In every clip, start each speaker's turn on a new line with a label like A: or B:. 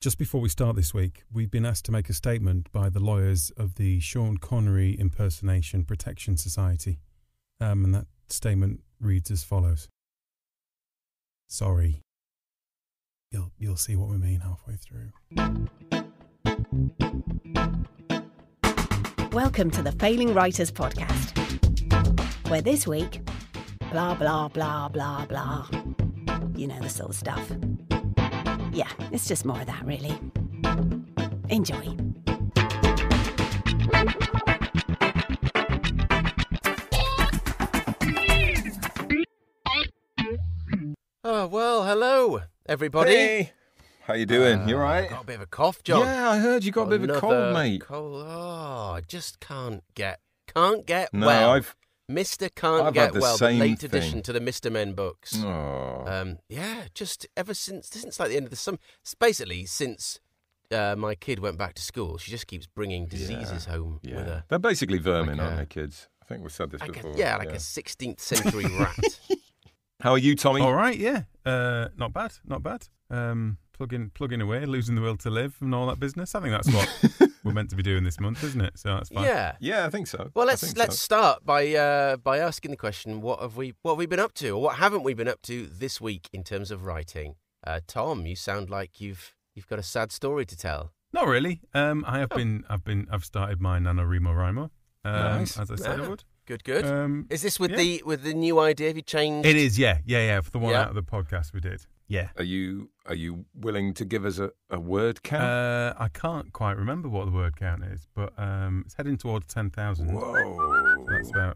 A: Just before we start this week, we've been asked to make a statement by the lawyers of the Sean Connery Impersonation Protection Society. Um, and that statement reads as follows Sorry. You'll, you'll see what we mean halfway through.
B: Welcome to the Failing Writers Podcast, where this week, blah, blah, blah, blah, blah. You know the sort of stuff. Yeah, it's just more of that, really. Enjoy.
C: Oh well, hello everybody.
D: Hey, how you doing? you
C: Uh,
D: all right?
C: Got a bit of a cough, John.
D: Yeah, I heard you got a bit of a cold,
C: Another
D: mate.
C: Cold. Oh, I just can't get can't get
D: No,
C: well.
D: I've.
C: Mister can't
D: I've
C: get well. the late
D: thing.
C: edition to the Mister Men books.
D: Oh,
C: Um, yeah, just ever since since like the end of the summer. Basically, since uh, my kid went back to school, she just keeps bringing diseases home
D: yeah.
C: with her.
D: They're basically vermin,
C: like
D: aren't
C: a-
D: they, kids? I think we said this
C: Like
D: before.
C: a, yeah, like a 16th century rat.
D: How are you, Tommy?
A: All right, yeah. Uh, not bad, not bad. Um, plugging, plugging away, losing the will to live and all that business. I think that's what we're meant to be doing this month, isn't it? So that's fine.
C: yeah.
D: Yeah, I think so.
C: Well, let's let's
D: so.
C: start by uh, by asking the question: What have we what have we been up to, or what haven't we been up to this week in terms of writing? Uh, Tom, you sound like you've you've got a sad story to tell.
A: Not really. Um, I have been, I've been, I've started my NaNoWriMo, um,
D: Nice.
A: as I said I
C: Ah.
A: would.
C: Good, good.
A: Um,
C: Is this with
A: yeah.
C: the with the new idea? Have you changed?
A: it is, yeah, yeah, yeah. For the one
C: Yeah.
A: out of the podcast we did, yeah.
D: Are you are you willing to give us a, a word count?
A: Uh, I can't quite remember what the word count is, but um, it's heading towards ten thousand.
D: Whoa!
A: That's about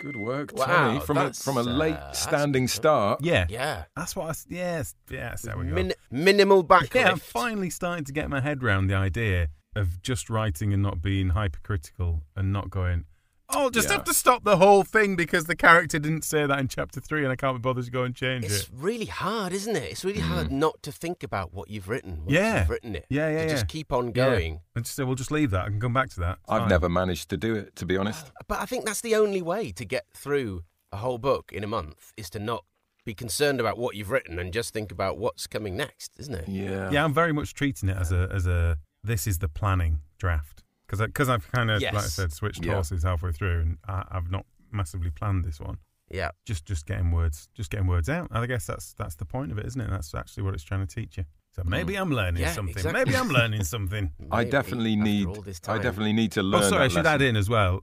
D: Good work,
C: Wow,
D: Tommy. From a from a late
C: uh,
D: standing
C: good.
D: start.
A: yeah.
C: yeah,
A: That's what. I, Yes, yes. There we go.
C: Min- minimal backlift.
A: Yeah, I'm finally starting to get my head around the idea of just writing and not being hypercritical and not going, I'll just
D: Yeah.
A: have to stop the whole thing because the character didn't say that in chapter three and I can't be bothered to go and change
C: It's
A: it.
C: It's really hard, isn't it? It's really hard mm. not to think about what you've written. Once
A: Yeah.
C: you've written it.
A: Yeah, yeah,
C: to
A: yeah.
C: Just keep on
A: Yeah.
C: going.
A: And just say, we'll just leave that. I can come back to that. It's
D: I've
A: fine.
D: never managed to do it, to be honest.
C: Uh, but I think that's the only way to get through a whole book in a month is to not be concerned about what you've written and just think about what's coming next, isn't it?
D: Yeah.
A: Yeah, I'm very much treating it as a as a this is the planning draft because because I've kind of like I said switched
D: Yeah.
A: horses halfway through and I, I've not massively planned this one.
C: Yeah.
A: Just just getting words just getting words out. I guess that's that's the point of it, isn't it? That's actually what it's trying to teach you. So maybe I'm learning
C: Yeah,
A: something.
C: exactly.
A: Maybe I'm learning something.
D: I definitely need.
C: all this
D: I definitely need to learn.
A: oh, sorry, I
D: that
A: should add in as well.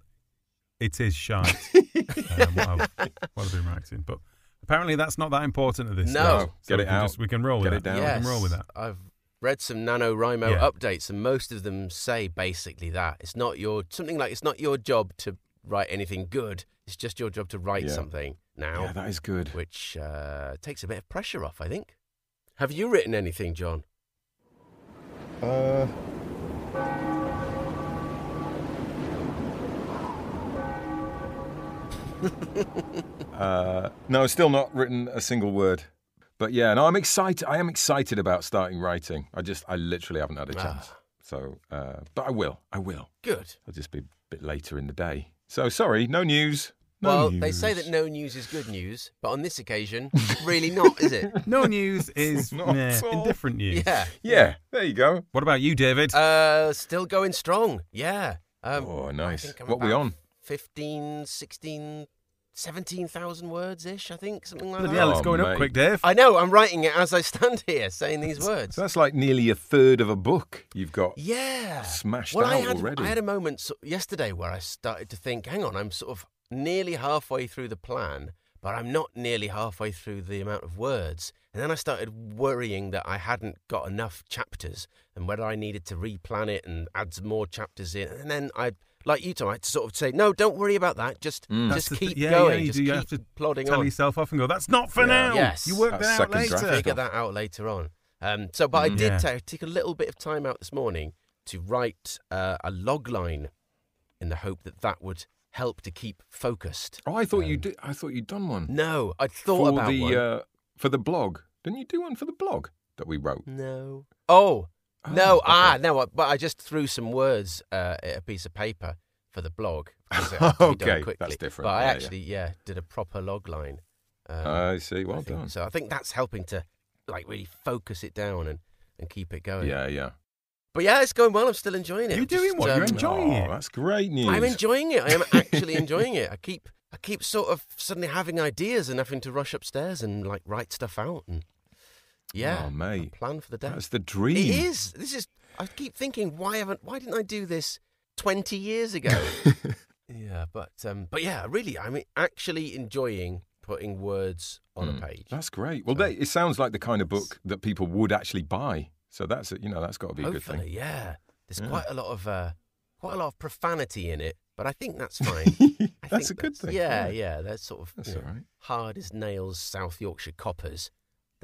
A: It is shite. um, what, I've, what I've been writing, but apparently that's not that important at this
C: No.
A: stage.
D: Get it out.
A: Just, we can roll with
D: Get
A: that.
D: it down.
A: We can roll with that.
C: I've read some NaNoWriMo
A: Yeah.
C: updates, and most of them say basically that it's not your something like it's not your job to write anything good. It's just your job to write
D: Yeah.
C: something now,
D: Yeah, that is good.
C: which uh, takes a bit of pressure off. I think. Have you written anything, John?
D: Uh, uh, no, still not written a single word. But yeah, no, I'm excited. I am excited about starting writing. I just, I literally haven't had a chance.
C: Ah.
D: So, uh, but I will. I will.
C: Good.
D: I'll just be a bit later in the day. So sorry, no news. No
C: well,
D: news.
C: they say that no news is good news, but on this occasion, really not, is it?
A: No news is
D: Not
A: meh, indifferent news.
C: Yeah.
D: Yeah, there you go.
A: What about you, David?
C: Uh, still going strong. Yeah. Um,
D: oh, nice.
C: think I'm
D: What we on?
C: 15, 16, 17,000 words ish, I think, something like
A: Bloody
C: that.
A: hell, it's
D: Oh,
A: going up oh,
D: mate.
A: quick, Dave.
C: I know, I'm writing it as I stand here saying these words.
D: So that's like nearly a third of a book you've got
C: Yeah.
D: smashed
C: well, I
D: out
C: had,
D: already.
C: I had a moment so- yesterday where I started to think, hang on, I'm sort of nearly halfway through the plan, but I'm not nearly halfway through the amount of words. And then I started worrying that I hadn't got enough chapters and whether I needed to replan it and add some more chapters in. And then I, like you, Tom, I had to sort of say, no, don't worry about that. Just,
D: Mm.
C: Just
A: the th-
C: keep
A: yeah,
C: going.
A: yeah, you
C: just
A: do. You
C: keep
A: have to
C: plodding
A: Tell
C: on.
A: yourself off and go, that's not for
D: Yeah.
A: now.
C: Yes.
A: You work
D: That's
A: that out later.
D: draft.
C: figure that out later on. Um, so, but I
D: Mm.
C: did
A: Yeah.
C: ta- take a little bit of time out this morning to write uh, a log line in the hope that that would help to keep focused.
D: Oh, I thought you
C: Um,
D: did. I thought you'd done one
C: No, I'd thought
D: for
C: about
D: the
C: one.
D: Uh, for the blog. Didn't you do one for the blog that we wrote?
C: No. Oh,
D: Oh,
C: no. Ah, no. I- But I just threw some words uh, at a piece of paper for the blog. because it had to be done
D: Okay, that's different.
C: But I
D: Yeah, yeah.
C: actually, yeah. did a proper log line. Um,
D: I see. Well
C: I think.
D: done.
C: So I think that's helping to like really focus it down and and keep it going.
D: Yeah, yeah.
C: But yeah, it's going well. I'm still enjoying it.
A: You're
C: Just,
A: doing what? You're
C: um,
A: enjoying
D: oh,
A: it.
D: That's great news.
C: I'm enjoying it. I am actually enjoying it. I keep I keep sort of suddenly having ideas and having to rush upstairs and like write stuff out and yeah,
D: Oh, mate.
C: plan for the day.
D: That's the dream.
C: It is. This is. I keep thinking, why haven't? Why didn't I do this twenty years ago? yeah, but um, but yeah, really, I'm actually enjoying putting words on
D: Mm,
C: a page.
D: That's great. Well,
C: So-
D: they, it sounds like the kind of book that people would actually buy. So that's you know that's got to be a good thing.
C: yeah. There's
D: Yeah.
C: quite a lot of uh, quite a lot of profanity in it, but I think that's fine. I
D: that's a good thing.
C: Yeah, yeah. They're sort of
D: That's
C: you know,
D: all right.
C: hard as nails South Yorkshire coppers.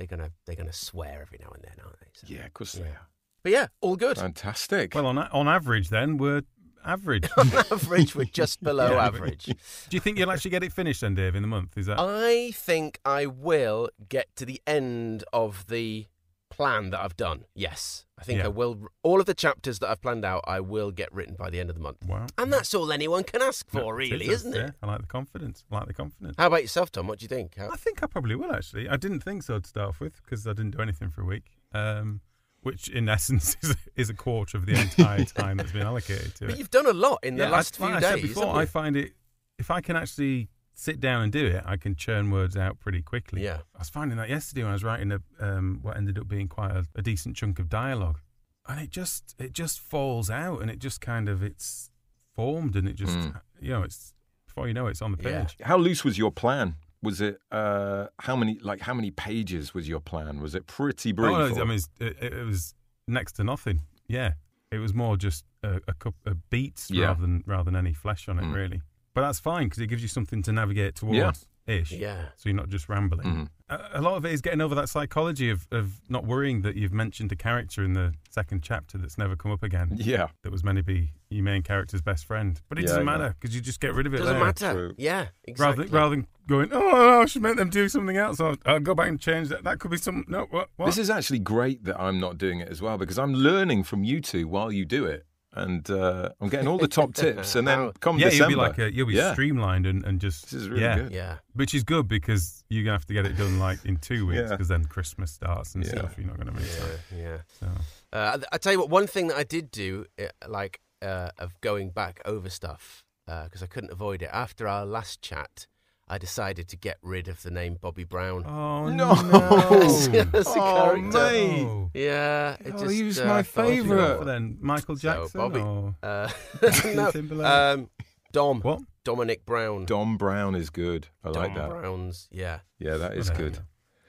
C: They're gonna they're gonna swear every now and then, aren't they? So-
D: Yeah, of course they are.
C: But yeah, all good.
D: Fantastic.
A: Well, on on average, then we're average.
C: on average, we're just below
A: Yeah,
C: average.
A: Do you think you'll actually get it finished then, Dave, in the month? Is that?
C: I think I will get to the end of the plan that I've done. Yes, I think
A: Yeah.
C: I will. All of the chapters that I've planned out, I will get written by the end of the month.
A: wow.
C: And that's all anyone can ask for, really,
A: is,
C: isn't
A: yeah.
C: it?
A: I like the confidence. I like the confidence.
C: How about yourself, Tom? What do you think? How-
A: I think I probably will actually. I didn't think so to start off with because I didn't do anything for a week, um, which in essence is, is a quarter of the entire time that's been allocated to
C: But
A: it.
C: you've done a lot in the
A: Yeah,
C: last
A: I, like
C: few
A: I
C: days.
A: said before,
C: haven't
A: I
C: you?
A: find it if I can actually sit down and do it, I can churn words out pretty quickly.
C: Yeah.
A: I was finding that yesterday when I was writing a um, what ended up being quite a, a decent chunk of dialogue, and it just it just falls out, and it just kind of it's formed, and it just
D: Mm.
A: you know it's before you know it, it's on the
C: Yeah.
A: page.
D: how loose was your plan? Was it uh, how many like how many pages was your plan? Was it pretty brief?
A: Oh, I mean, it, it was next to nothing. Yeah, it was more just a, a couple of beats
D: Yeah.
A: rather than rather than any flesh on it,
D: Mm.
A: really. But that's fine because it gives you something to navigate towards.
D: Yeah.
A: Ish.
C: Yeah.
A: So you're not just rambling.
D: Mhm.
A: A, a lot of it is getting over that psychology of, of not worrying that you've mentioned a character in the second chapter that's never come up again.
D: yeah,
A: That was meant to be your main character's best friend, but it
D: Yeah,
A: doesn't matter because you just get rid of it.
C: Doesn't
A: there.
C: matter.
D: True.
C: Yeah,
A: Rather
C: exactly.
A: than, rather than going, oh, I should make them do something else. I'll, I'll go back and change that. That could be some. No, what? what?
D: This is actually great that I'm not doing it as well because I'm learning from you two while you do it, and uh, I'm getting all the top tips. And then
C: How-
D: come
A: yeah,
D: December,
A: you'll be like a, you'll be
D: yeah,
A: streamlined and, and just
D: this is really
A: yeah,
D: good.
C: yeah.
A: which is good because you're gonna have to get it done like in two weeks
D: Yeah.
A: because then Christmas starts and
D: Yeah.
A: stuff. You're not gonna miss
C: Yeah,
A: that.
C: yeah.
A: So.
C: Uh, I, I tell you what, one thing that I did do, uh, like uh, of going back over stuff, because I couldn't avoid it. After our last chat, I decided to get rid of the name Bobby Brown.
A: Oh
D: No.
C: As- as a
D: Oh,
C: character.
D: mate.
C: Yeah, it
D: Oh,
C: just,
D: he was
C: uh,
D: my
C: felt-
D: favourite.
A: What then Michael
C: So,
A: Jackson
C: Bobby-
A: or
C: Uh, no, um, Dom,
A: what?
C: Dominic Brown.
D: Dom Brown is good. I like
C: Dom
D: that.
C: Brown's, yeah.
D: Yeah, that is good.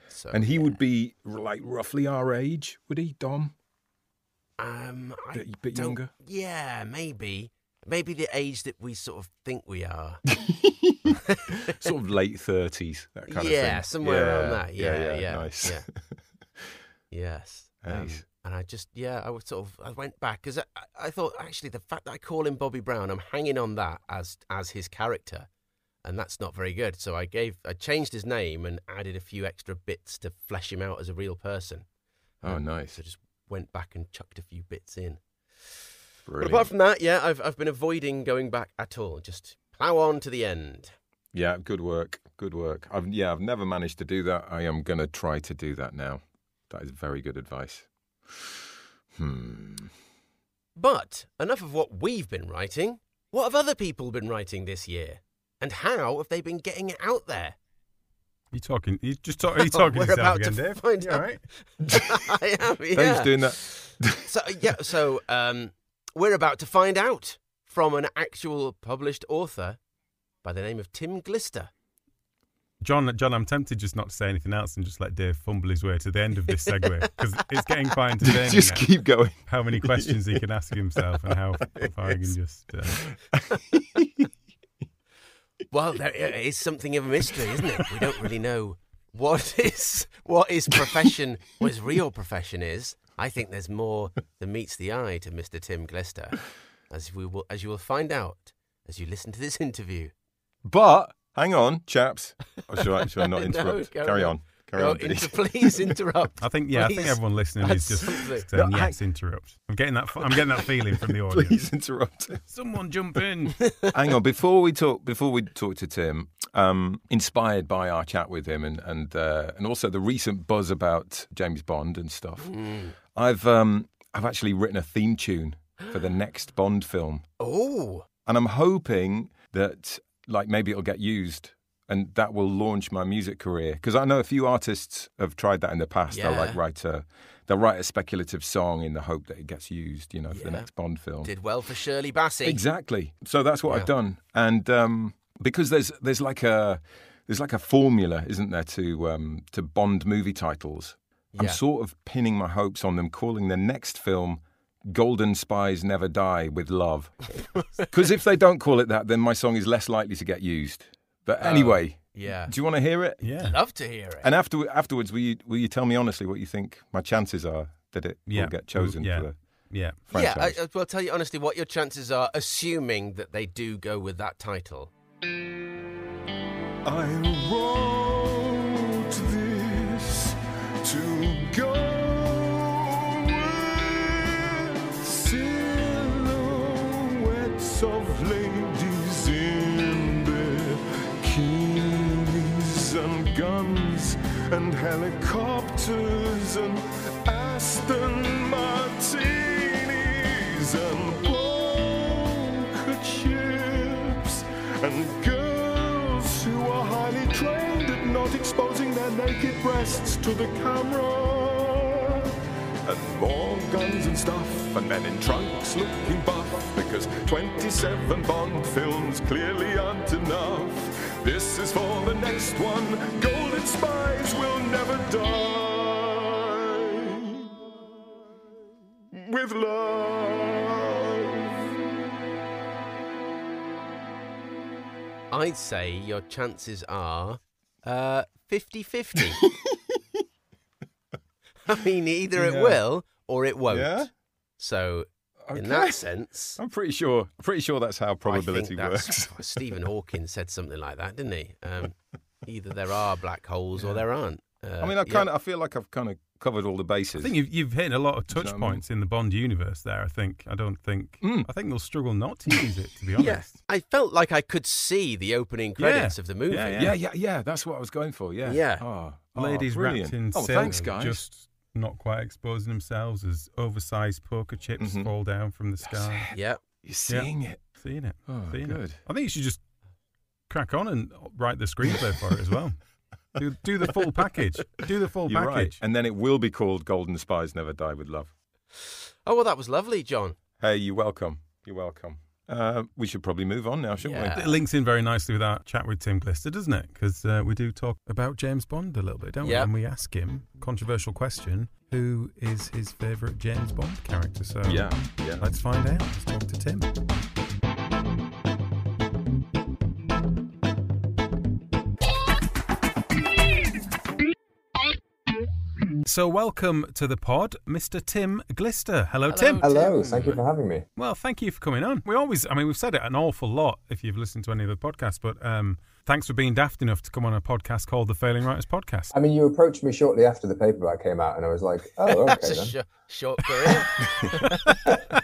C: So,
D: And he
C: yeah.
D: would be like roughly our age, would he, Dom?
C: um, I
D: Bit, bit younger.
C: Yeah, maybe. Maybe the age that we sort of think we are.
D: sort of late thirties, that kind
C: yeah,
D: of thing.
C: somewhere around that. Yeah,
D: yeah,
C: yeah,
D: nice.
C: yeah. Yes. Um,
D: Nice.
C: and I just, yeah, I was sort of, I went back because I, I thought actually the fact that I call him Bobby Brown, I'm hanging on that as as his character, and that's not very good. So I gave, I changed his name and added a few extra bits to flesh him out as a real person.
D: Oh,
C: Um,
D: nice.
C: So just went back and chucked a few bits in. But apart from that, yeah, I've I've been avoiding going back at all. Just plow on to the end.
D: Yeah, good work. Good work. I've yeah, I've never managed to do that. I am going to try to do that now. That is very good advice. Hmm.
C: But enough of what we've been writing. What have other people been writing this year? And how have they been getting it out there?
A: You talking? You just talk, are you talking
C: We're
A: to yourself
C: about
A: again,
C: to
A: Dave?
C: find
A: You
C: out.
A: all right?
C: I am, yeah.
D: Dave's doing that.
C: So yeah, so um, we're about to find out from an actual published author by the name of Tim Glister.
A: John, John, I'm tempted just not to say anything else and just let Dave fumble his way to the end of this segue because it's getting quite entertaining.
D: Just keep going.
A: how many questions he can ask himself and how far he can just. Uh,
C: Well, there is something of a mystery, isn't it? We don't really know what is what his profession, what his real profession is. I think there's more than meets the eye to Mr. Tim Glister, as we will, as you will find out as you listen to this interview.
D: But hang on, chaps. Or should I, should I not interrupt?
C: carry
D: Carry
C: on.
D: on. Carry
C: No,
D: on,
C: inter- please interrupt.
A: I think yeah, I think everyone listening
C: That's
A: is just
C: something.
A: saying
D: No,
A: yes, interrupt. I'm getting that. I'm getting that feeling from the audience.
D: Please interrupt.
A: Someone jump in.
D: Hang on, before we talk, before we talk to Tim, um, inspired by our chat with him and and uh, and also the recent buzz about James Bond and stuff, I've um, I've actually written a theme tune for the next Bond film,
C: Oh,
D: and I'm hoping that like maybe it'll get used. And that will launch my music career because I know a few artists have tried that in the past. Yeah. They'll like write a, they'll write a speculative song in the hope that it gets used, you know, for the next Bond film.
C: did well for Shirley Bassey.
D: Exactly. So that's what
C: Yeah.
D: I've done, and um, because there's there's like a there's like a formula, isn't there, to um, to Bond movie titles? I'm
C: Yeah.
D: sort of pinning my hopes on them calling the next film "Golden Spies Never Die with Love," because if they don't call it that, then my song is less likely to get used. But oh, anyway,
C: Yeah.
D: do you want to hear it?
A: Yeah.
C: i Love to hear it.
D: And after afterwards, will you will you tell me honestly what you think my chances are that it
A: Yeah.
D: will get chosen
A: Yeah.
D: for the
A: Yeah.
C: yeah,
D: franchise?
C: I, I- well, tell you honestly what your chances are, assuming that they do go with that title.
E: I wrote helicopters and Aston Martinis and poker chips and girls who are highly trained at not exposing their naked breasts to the camera. And more guns and stuff, and men in trunks looking buff, because 27 Bond films clearly aren't enough. This is for the next one. Golden Spies will never die. With love.
C: I'd say your chances are uh, 50-50. I mean, either it
D: Yeah.
C: will or it won't.
D: Yeah?
C: So, in that sense,
D: I'm pretty sure. Pretty sure that's how
C: I
D: probability
C: think that's,
D: works.
C: Stephen Hawking said something like that, didn't he? Um, either there are black holes or there aren't. Uh,
D: I mean, I
C: yeah.
D: kind of, I feel like I've kind of covered all the bases.
A: I think you've you've hit a lot of
D: Do you
A: touch
D: know what I mean?
A: points in the Bond universe there. I think. I don't think.
D: Mm.
A: I think they'll struggle not to use it. To be honest.
C: Yeah, I felt like I could see the opening credits
A: Yeah.
C: of the movie.
A: Yeah,
D: yeah, yeah, yeah. That's what I was going for. Yeah,
C: Yeah.
D: Oh, oh,
A: Ladies
D: brilliant.
A: wrapped in
D: Oh,
A: silk,
D: thanks, guys.
A: just not quite exposing themselves as oversized poker chips
D: Mhm.
A: fall down from the sky.
C: Yep.
D: You're seeing it.
A: Seeing it.
D: Oh,
A: seeing
D: good.
A: it. I think you should just crack on and write the screenplay for it as well. Do, do the full package. Do the full
D: You're right.
A: package.
D: And then it will be called Golden Spies Never Die with Love.
C: Oh, well, that was lovely, John.
D: Hey, you're welcome. You're welcome. Uh, we should probably move on now, shouldn't
C: Yeah.
A: It links in very nicely with our chat with Tim Glister, doesn't it? Because uh, we do talk about James Bond a little bit, don't we? And we ask him, controversial question, who is his favourite James Bond character? So?
D: Yeah, yeah.
A: let's find out. Let's talk to Tim. So, welcome to the pod, Mr. Tim Glister. Hello, Tim.
F: Hello,
C: Tim.
F: thank you for having me.
A: Well, thank you for coming on. We always, I mean, we've said it an awful lot if you've listened to any of the podcasts, but um, thanks for being daft enough to come on a podcast called the Failing Writers Podcast.
F: I mean, you approached me shortly after the paperback came out, and I was like, "Oh,
C: That's
F: okay
C: a
F: then."
C: sh- short career.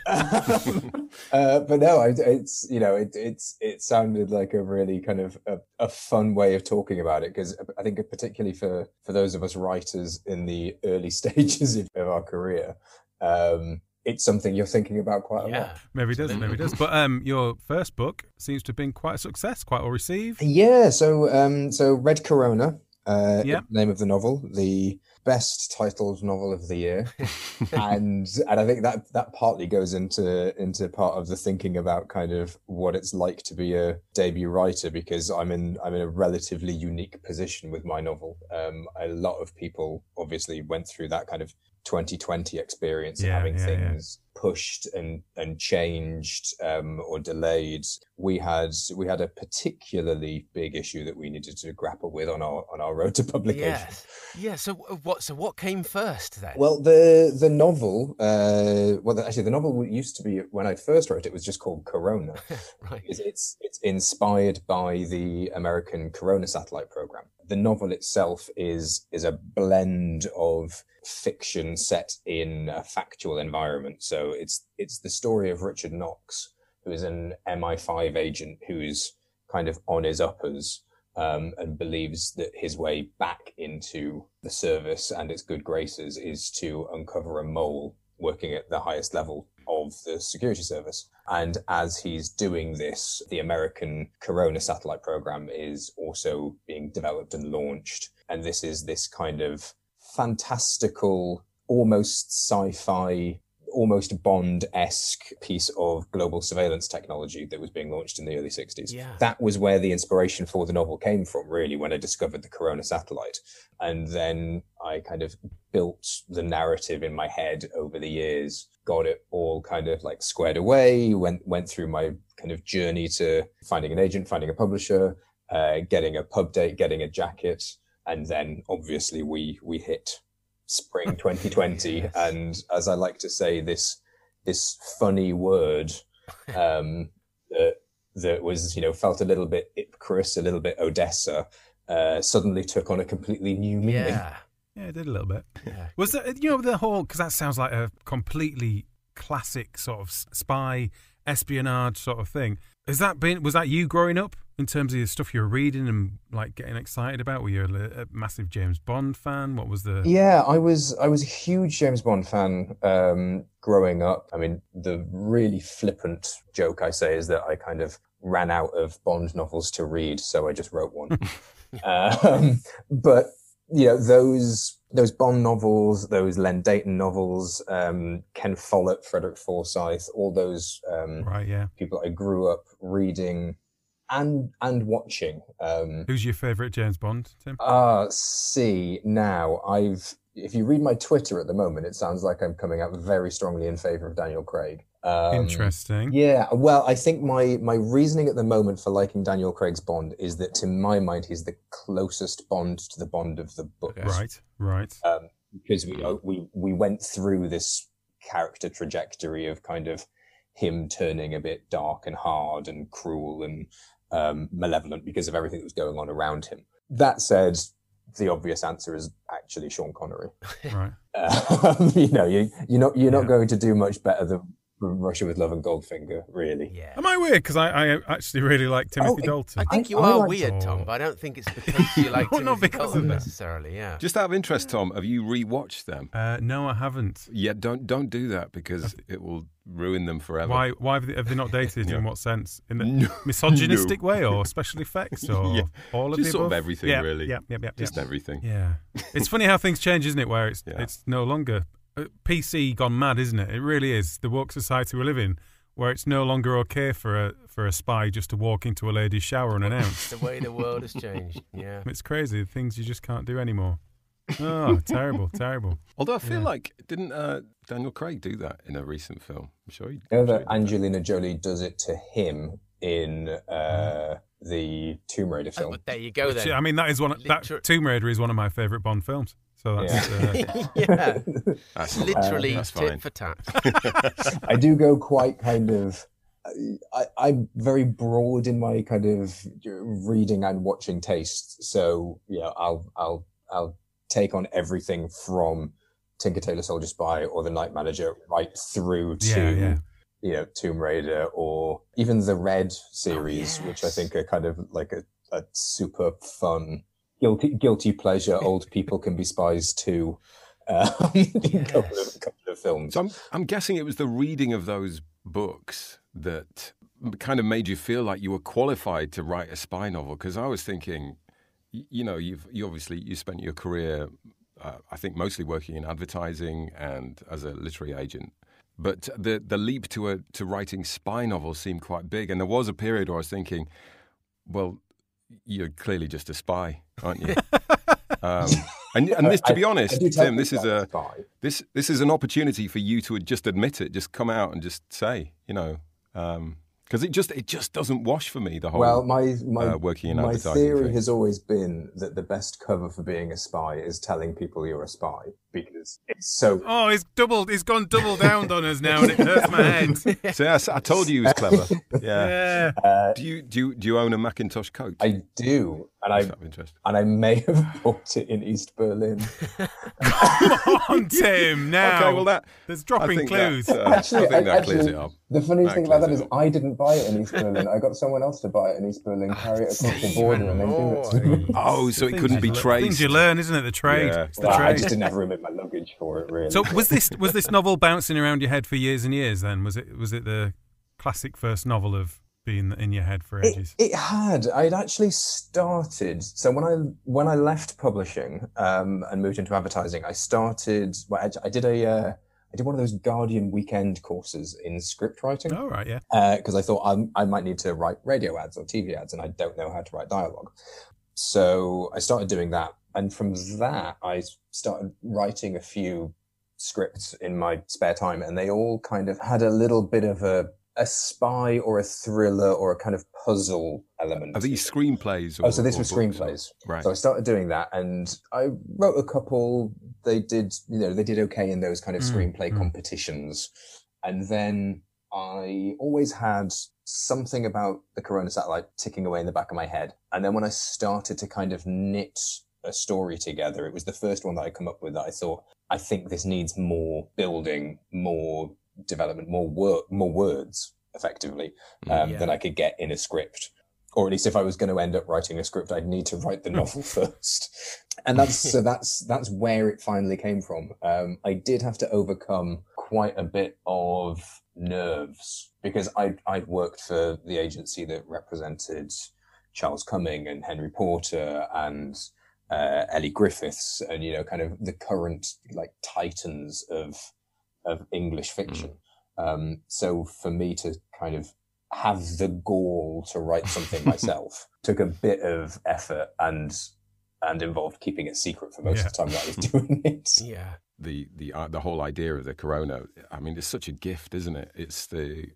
F: uh, but no, I, it's you know, it it's it sounded like a really kind of a, a fun way of talking about it because I think particularly for for those of us writers in the early stages of, of our career, um, it's something you're thinking about quite a
C: yeah.
F: lot.
A: Maybe it does, maybe it does. But um, your first book seems to have been quite a success, quite well received.
F: Yeah, so um, so Red Corona, uh,
A: Yeah.
F: name of the novel, the best titled novel of the year, and and I think that that partly goes into into part of the thinking about kind of what it's like to be a debut writer because I'm in I'm in a relatively unique position with my novel. Um, a lot of people obviously went through that kind of 2020 experience
A: Yeah,
F: of having
A: yeah.
F: things pushed and and changed um, or delayed, we had we had a particularly big issue that we needed to grapple with on our on our road to publication.
C: Yes. Yeah. So uh, what? So what came first then?
F: Well, the the novel, uh, well, actually, the novel used to be when I first wrote it was just called Corona.
C: right.
F: It's, it's it's inspired by the American Corona satellite program. The novel itself is is a blend of fiction set in a factual environment. So it's it's the story of Richard Knox, who is an MI5 agent who's kind of on his uppers um, and believes that his way back into the service and its good graces is to uncover a mole working at the highest level of the security service. And as he's doing this, the American Corona satellite program is also being developed and launched. And this is this kind of fantastical, almost sci-fi, almost Bond-esque piece of global surveillance technology that was being launched in the early 60s.
C: Yeah.
F: That was where the inspiration for the novel came from, really, when I discovered the Corona satellite. And then I kind of built the narrative in my head over the years, got it all kind of like squared away, went went through my kind of journey to finding an agent, finding a publisher, uh, getting a pub date, getting a jacket, and then obviously we we hit spring 2020
C: Yes.
F: and as i like to say this this funny word um that that was you know felt a little bit Icarus, a little bit Odessa, uh, suddenly took on a completely new meaning.
C: Yeah.
A: Yeah, it did a little bit.
C: Yeah.
A: Was that you know the whole because that sounds like a completely classic sort of spy espionage sort of thing. Has that been was that you growing up in terms of the stuff you were reading and like getting excited about? Were you a, a massive James Bond fan? What was the
F: Yeah, I was I was a huge James Bond fan um, growing up. I mean, the really flippant joke I say is that I kind of ran out of Bond novels to read, so I just wrote one. um, but you know those those Bond novels, those Len Deighton novels, um, Ken Follett, Frederick Forsyth, all those um,
A: right? Yeah.
F: people I grew up reading and and watching. Um,
A: Who's your favourite James Bond, Tim?
F: uh, see, now I've, if you read my Twitter at the moment, it sounds like I'm coming out very strongly in favor of Daniel Craig. Um,
A: Interesting.
F: Yeah, well, I think my, my reasoning at the moment for liking Daniel Craig's Bond is that to my mind, he's the closest Bond to the Bond of the books.
A: Right. Right.
F: Um, because we, uh, we, we went through this character trajectory of kind of him turning a bit dark and hard and cruel and um, malevolent because of everything that was going on around him. That said, the obvious answer is actually Sean Connery.
A: Right.
F: Um, you know, you, you're not you're not going to do much better than Russia with Love and Goldfinger, really.
C: Yeah.
A: Am I weird? Because I, I actually really like Timothy
F: Oh,
A: Dalton.
C: I think you
F: I
C: are
F: like-
C: weird, Tom,
A: Oh.
C: but I don't think it's because you like
A: No,
C: Timothy
A: not because of
C: Dalton
A: that.
C: necessarily. Yeah.
D: Just out of interest, Tom, have you rewatched them?
A: uh, no, I haven't.
D: Yeah, don't don't do that because it will ruin them forever.
A: Why? Why have they, have they not dated?
D: Yeah.
A: In what sense? In the
D: No.
A: misogynistic way, or special effects, or
D: Yeah.
A: all of
D: Just
A: the
D: sort of everything,
A: yeah,
D: really.
A: Yeah, yeah, yeah.
D: Just
A: yeah.
D: everything.
A: Yeah, it's funny how things change, isn't it? Where it's
D: Yeah.
A: it's no longer PC gone mad, isn't it? It really is the woke society we live in, where it's no longer okay for a for a spy just to walk into a lady's shower unannounced.
C: the way the world has changed. Yeah.
A: it's crazy, the things you just can't do anymore. Oh, terrible, terrible.
D: Although I feel
A: Yeah.
D: like didn't uh, Daniel Craig do that in a recent film? I'm sure he.
F: You know
D: I'm sure
F: that
D: he did
F: Angelina Jolie does it to him in uh, the Tomb Raider
C: Oh,
F: film.
C: but there you go then.
A: I mean, that is one. Of, that Tomb Raider is one of my favourite Bond films. So that's uh,
C: yeah.
D: That's
C: Literally
D: that's
C: tit for tat.
F: I do go quite kind of. I, I'm very broad in my kind of reading and watching taste, so yeah, I'll I'll I'll take on everything from Tinker Tailor Soldier Spy or The Night Manager right through to
A: yeah, yeah.
F: you know Tomb Raider or even the Red series, which I think are kind of like a, a super fun guilty guilty pleasure. Old people can be spies too. Um, couple
C: Yes.
F: of couple of films.
D: So I'm, I'm guessing it was the reading of those books that kind of made you feel like you were qualified to write a spy novel. Because I was thinking, you know, you've you obviously you spent your career, uh, I think, mostly working in advertising and as a literary agent. But the the leap to a to writing spy novels seemed quite big, and there was a period where I was thinking, well, you're clearly just a spy, aren't you? um, And, and this, to be honest,
F: do tell
D: Tim, this is a
F: spy.
D: this this is an opportunity for you to just admit it, just come out and just say, you know, because it just it just doesn't wash for me the whole.
F: Well, my my
D: uh, working in
F: my
D: advertising
F: theory
D: thing.
F: has always been that the best cover for being a spy is telling people you're a spy because it's so.
A: Oh, he's doubled. He's gone double down on us now, and it hurts my head.
D: See, I told you he was clever. Yeah.
A: Yeah.
F: Uh,
D: Do you do you, do you own a Macintosh coat?
F: I do, and I
D: Just out of interest.
F: and I may have bought it in East Berlin.
A: Come on, Tim. Now.
D: Okay, well that
A: There's dropping clues.
D: That, uh,
F: Actually,
D: I think that
F: I-
D: clears
F: actually-
D: it up.
F: The funny
D: That
F: thing about that
D: clears
F: is,
D: up.
F: I didn't buy it in East Berlin. I got someone else to buy it in East Berlin, carry it across the border, and then give it to me.
D: Oh, so it couldn't be
A: you
D: traced.
A: Things you learn, isn't it? The trade.
D: Yeah.
A: It's the
F: Well, I just didn't have room in my luggage for it, really.
A: So was this was this novel bouncing around your head for years and years? Then was it was it the classic first novel of being in your head for
F: It,
A: ages?
F: it had. I'd actually started. So when I when I left publishing um, and moved into advertising, I started. Well, I, I did a. Uh, I did one of those Guardian weekend courses in script writing
A: Oh right, yeah.
F: because I thought I'm, I might need to write radio ads or TV ads, and I don't know how to write dialogue. So I started doing that, and from that, I started writing a few scripts in my spare time, and they all kind of had a little bit of a a spy or a thriller or a kind of puzzle element.
D: Are
F: to
D: these screenplays? Or,
F: Oh, so this was
D: books or-
F: screenplays.
D: Right.
F: So I started doing that, and I wrote a couple. They did, you know, they did okay in those kind of
A: Mm,
F: screenplay
A: mm.
F: competitions, and then I always had something about the Corona satellite ticking away in the back of my head. And then when I started to kind of knit a story together, it was the first one that I come up with that I thought, I think this needs more building, more development, more work, more words, effectively, um,
C: Yeah.
F: than I could get in a script. Or at least if I was going to end up writing a script, I'd need to write the novel first. And that's so that's that's where it finally came from. Um, I did have to overcome quite a bit of nerves because I'd I'd worked for the agency that represented Charles Cumming and Henry Porter and uh, Elly Griffiths and you know kind of the current like titans of of English fiction. Um, so for me to kind of have the gall to write something myself took a bit of effort and and involved keeping it secret for most
A: Yeah.
F: of the time that I was doing it.
C: Yeah.
D: the the uh, the whole idea of the corona i mean it's such a gift isn't it it's the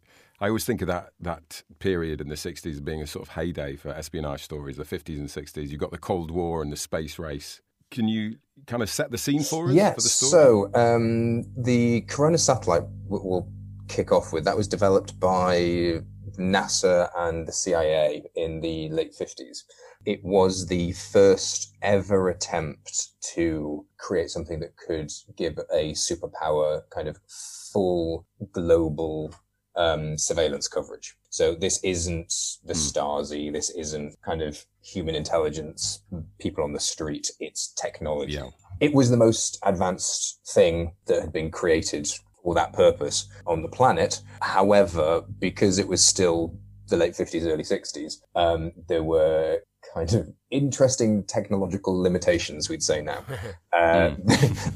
D: i always think of that that period in the 60s as being a sort of heyday for espionage stories the 50s and 60s you've got the cold war and the space race can you kind of set the scene for us
F: Yes.
D: for the story
F: So um, the Corona satellite w- will kick off with that was developed by NASA and the CIA in the late fifties. It was the first ever attempt to create something that could give a superpower kind of full global um, surveillance coverage. So this isn't the
D: Hmm.
F: Stasi. This isn't kind of human intelligence, people on the street. It's technology
D: yeah
F: it was the most advanced thing that had been created for that purpose on the planet. However, because it was still the late 50s, early 60s, um, there were kind of interesting technological limitations, we'd say now. Uh,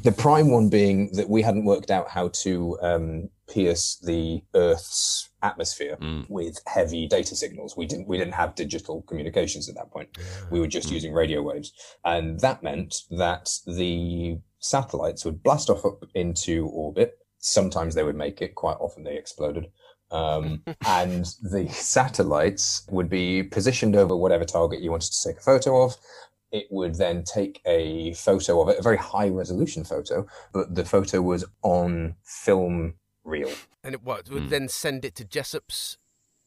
F: the prime one being that we hadn't worked out how to um, pierce the Earth's atmosphere
D: Mm.
F: with heavy data signals. We didn't we didn't have digital communications at that point. We were just
D: Mm.
F: using radio waves. And that meant that the satellites would blast off up into orbit. Sometimes they would make it, quite often they exploded. Um, and the satellites would be positioned over whatever target you wanted to take a photo of. It would then take a photo of it, a very high resolution photo, but the photo was on film reel.
C: And it what would
D: Hmm.
C: then send it to Jessops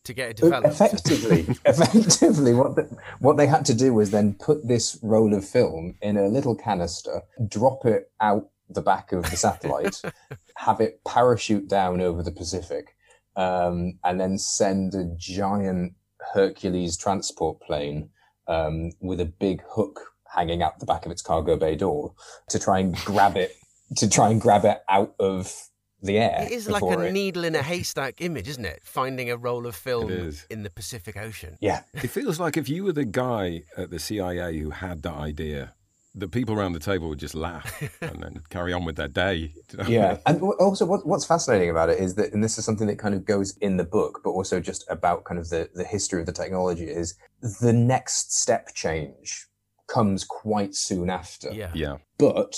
C: to get it developed.
F: Effectively, effectively, what the, what they had to do was then put this roll of film in a little canister, drop it out the back of the satellite, have it parachute down over the Pacific, um, and then send a giant Hercules transport plane um, with a big hook hanging out the back of its cargo bay door to try and grab it to try and grab it out of the air.
C: It is like a
F: it-
C: needle in a haystack image, isn't it? Finding a roll of film in the Pacific Ocean.
F: Yeah,
D: it feels like if you were the guy at the cia who had that idea the people around the table would just laugh and then carry on with their day Do you know?
F: yeah and also what, what's fascinating about it is that and this is something that kind of goes in the book but also just about kind of the, the history of the technology is the next step change comes quite soon after.
C: Yeah.
D: Yeah.
F: But,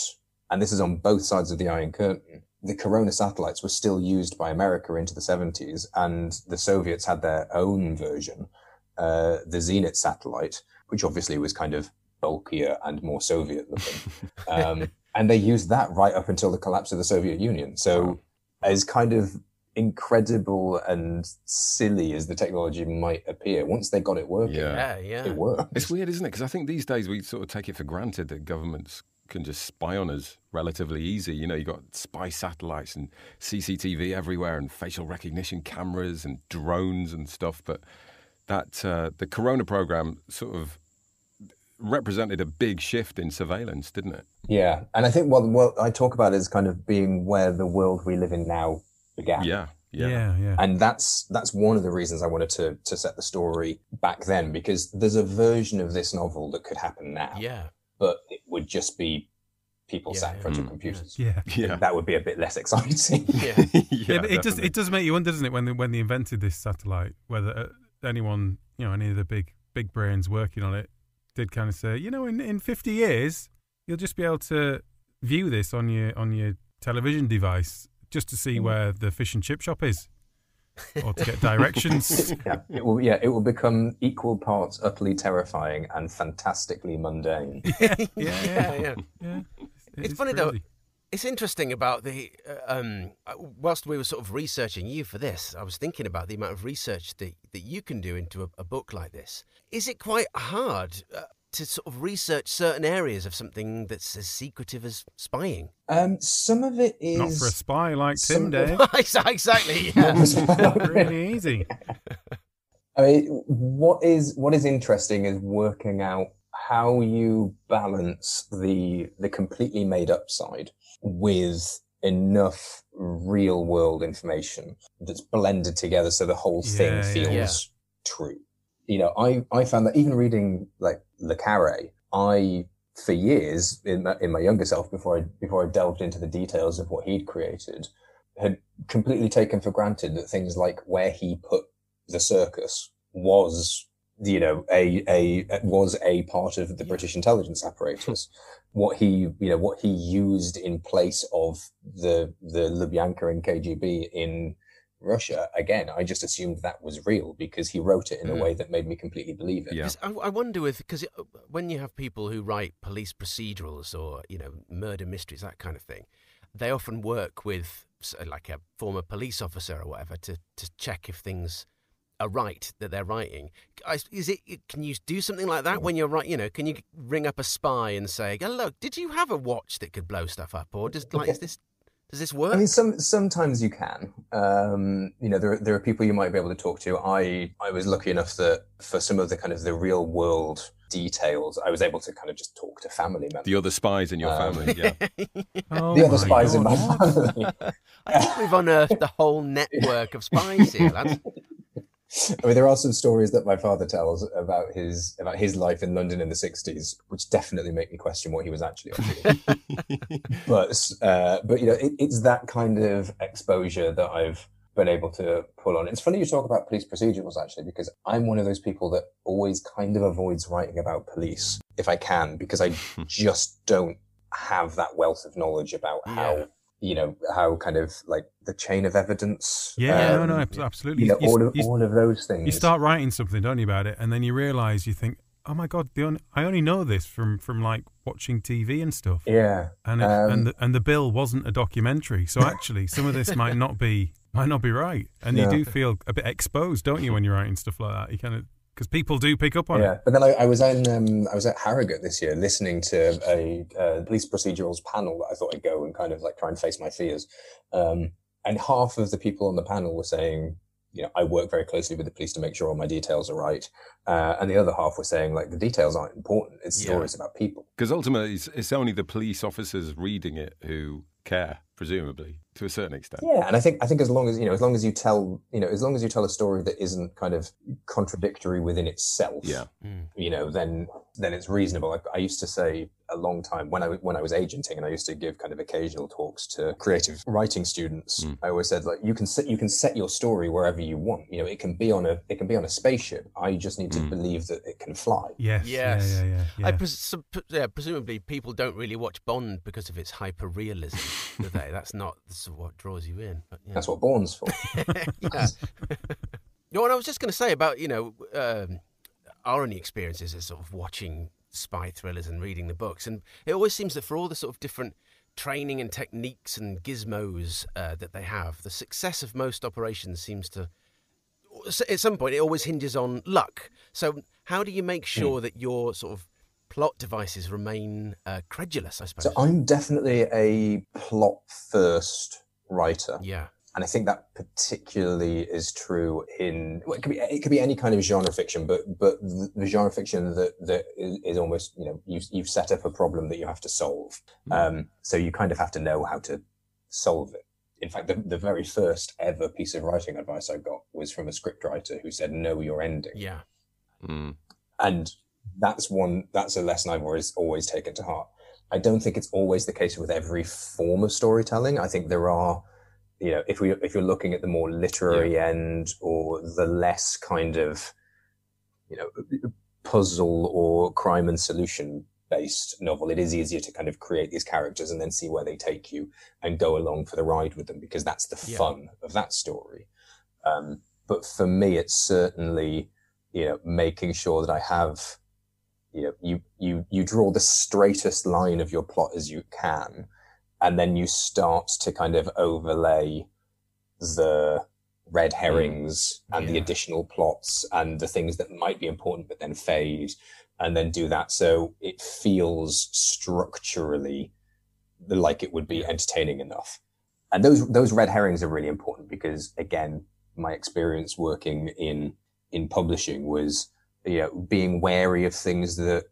F: and this is on both sides of the Iron Curtain, the Corona satellites were still used by America into the 70s, and the Soviets had their own version, uh, the Zenit satellite, which obviously was kind of bulkier and more Soviet looking. um, and they used that right up until the collapse of the Soviet Union. So, as kind of incredible and silly as the technology might appear, once they got it working,
D: Yeah.
C: Yeah, yeah.
F: it worked.
D: It's weird, isn't it? Because I think these days we sort of take it for granted that governments can just spy on us relatively easy. You know, you've got spy satellites and CCTV everywhere and facial recognition cameras and drones and stuff. But that, uh, the Corona program sort of represented a big shift in surveillance, didn't it?
F: Yeah, and I think what what I talk about is kind of being where the world we live in now began.
D: Yeah. Yeah.
A: yeah, yeah.
F: And that's that's one of the reasons I wanted to to set the story back then because there's a version of this novel that could happen now,
C: Yeah.
F: But it would just be people
C: Yeah,
F: sat in front
D: yeah.
F: of computers.
A: yeah.
D: Yeah.
F: That would be a bit less exciting.
C: Yeah.
A: Yeah, but it does.
D: definitely.
A: It does make you wonder, doesn't it, when they, when they invented this satellite, whether uh, anyone, you know, any of the big big brains working on it, did kind of say, you know, in, in fifty years, you'll just be able to view this on your on your television device just to see where the fish and chip shop is, or to get directions.
F: yeah, it will. Yeah, it will become equal parts utterly terrifying and fantastically mundane.
A: yeah,
C: yeah,
A: yeah,
C: yeah.
A: yeah. It
C: It's
A: is
C: funny though. It's interesting about the uh, um, uh, whilst we were sort of researching you for this, I was thinking about the amount of research that that you can do into a, a book like this. Is it quite hard uh, to sort of research certain areas of something that's as secretive as spying?
F: Um, some of it is
A: Not for a spy like Tim,
F: some-
A: Dave.
C: exactly. Yeah.
A: really easy.
F: I mean, what is what is interesting is working out how you balance the the completely made up side with enough real world information that's blended together so the whole thing
A: Yeah, yeah,
F: feels
C: yeah.
F: true. You know, I I found that even reading like Le Carre, I for years in my, in my younger self before I before I delved into the details of what he'd created, had completely taken for granted that things like where he put the circus was you know a a was a part of the British intelligence apparatus. what he you know what he used in place of the the Lubyanka and KGB in Russia again I just assumed that was real because he wrote it in a
D: Mm.
F: way that made me completely believe it.
D: Yeah.
C: 'Cause I, I wonder if, because when you have people who write police procedurals or you know murder mysteries that kind of thing, they often work with like a former police officer or whatever to to check if things are right that they're writing. Is it? Can you do something like that when you're right? You know, can you ring up a spy and say, "Oh, "Look, did you have a watch that could blow stuff up, or just like is this does this work?"
F: I mean, some sometimes you can. Um, you know, there there are people you might be able to talk to. I I was lucky enough that for some of the kind of the real world details, I was able to kind of just talk to family members.
D: The other spies in your
F: Um,
D: family, yeah.
A: Oh
F: the other
A: my
F: spies in my family.
C: I think we've unearthed the whole network of spies here, lads.
F: I mean, there are some stories that my father tells about his about his life in London in the '60s, which definitely make me question what he was actually up to. but uh, but you know, it, it's that kind of exposure that I've been able to pull on. It's funny you talk about police procedurals actually, because I'm one of those people that always kind of avoids writing about police if I can, because I just don't have that wealth of knowledge about how
C: Yeah.
F: You know how kind of like the chain of evidence.
A: Yeah, no, no,
F: um,
A: absolutely.
F: You know,
A: You-
F: all of
A: you-
F: all of those things.
A: you start writing something, don't you, about it, and then you realise you think, oh my god, the only, I only know this from from like watching TV and stuff,
F: Yeah.
A: and
F: um,
A: and the, and the bill wasn't a documentary, so actually some of this might not be might not be right, and you do feel a bit exposed, don't you, when you're writing stuff like that? You kind of because people do pick up on
F: yeah,
A: it.
F: Yeah, but then I, I was in um, I was at Harrogate this year listening to a uh, police procedurals panel that I thought I'd go and kind of like try and face my fears. Um, and half of the people on the panel were saying, you know, I work very closely with the police to make sure all my details are right, uh, and the other half were saying like the details aren't important. It's
C: Yeah.
F: stories about people.
D: Because ultimately, it's, it's only the police officers reading it who care, presumably, to a certain extent.
F: Yeah, and I think I think as long as you know, as long as you tell you know, as long as you tell a story that isn't kind of contradictory within itself,
D: Yeah. Mm.
F: you know, then then it's reasonable. I, I used to say a long time when I when I was agenting, and I used to give kind of occasional talks to creative writing students. Mm. I always said like you can set you can set your story wherever you want. You know, it can be on a it can be on a spaceship. I just need to mm. believe that it can fly.
A: Yes.
C: Yes.
A: Yeah, yeah, yeah.
C: I
A: yeah.
C: pres- yeah, presumably people don't really watch Bond because of its hyper realism, do they? That's not that's what draws you in. But, yeah.
F: That's what Bourne's for.
C: yeah. no, and I was just going to say about you know um, our only experiences is sort of watching spy thrillers and reading the books, and it always seems that for all the sort of different training and techniques and gizmos uh, that they have, the success of most operations seems to at some point it always hinges on luck. So how do you make sure that your sort of plot devices remain uh, credulous? I suppose.
F: So I'm definitely a plot first writer.
C: yeah.
F: and I think that particularly is true in well, it could be it could be any kind of genre fiction, but but the, the genre fiction that that is, is almost you know you've you've set up a problem that you have to solve, um, so you kind of have to know how to solve it. In fact, the, the very first ever piece of writing advice I got was from a scriptwriter who said, "Know your ending,"
C: Yeah.
D: Mm.
F: and that's one that's a lesson I've always always taken to heart. I don't think it's always the case with every form of storytelling. I think there are, you know, if we if you're looking at the more literary end or the less kind of, you know, puzzle or crime and solution based novel, it is easier to kind of create these characters and then see where they take you and go along for the ride with them because that's the
C: Yeah.
F: fun of that story. Um, but for me, it's certainly, you know, making sure that I have you know you you you draw the straightest line of your plot as you can and then you start to kind of overlay the red hmm. herrings and the additional plots and the things that might be important but then fade and then do that. So it feels structurally like it would be entertaining enough. And those those red herrings are really important because again my experience working in in publishing was you know being wary of things that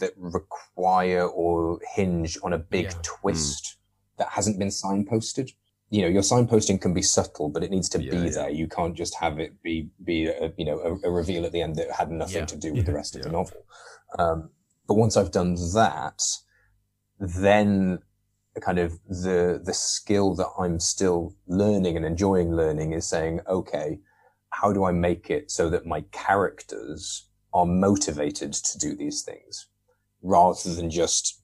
F: that require or hinge on a big
C: Yeah.
F: twist that hasn't been signposted you know your signposting can be subtle but it needs to
D: Yeah,
F: be
D: yeah.
F: there you can't just have it be be a, you know a, a reveal at the end that had nothing
C: Yeah.
F: to do with the rest of the novel um, but once i've done that then kind of the the skill that i'm still learning and enjoying learning is saying okay how do i make it so that my characters are motivated to do these things rather than just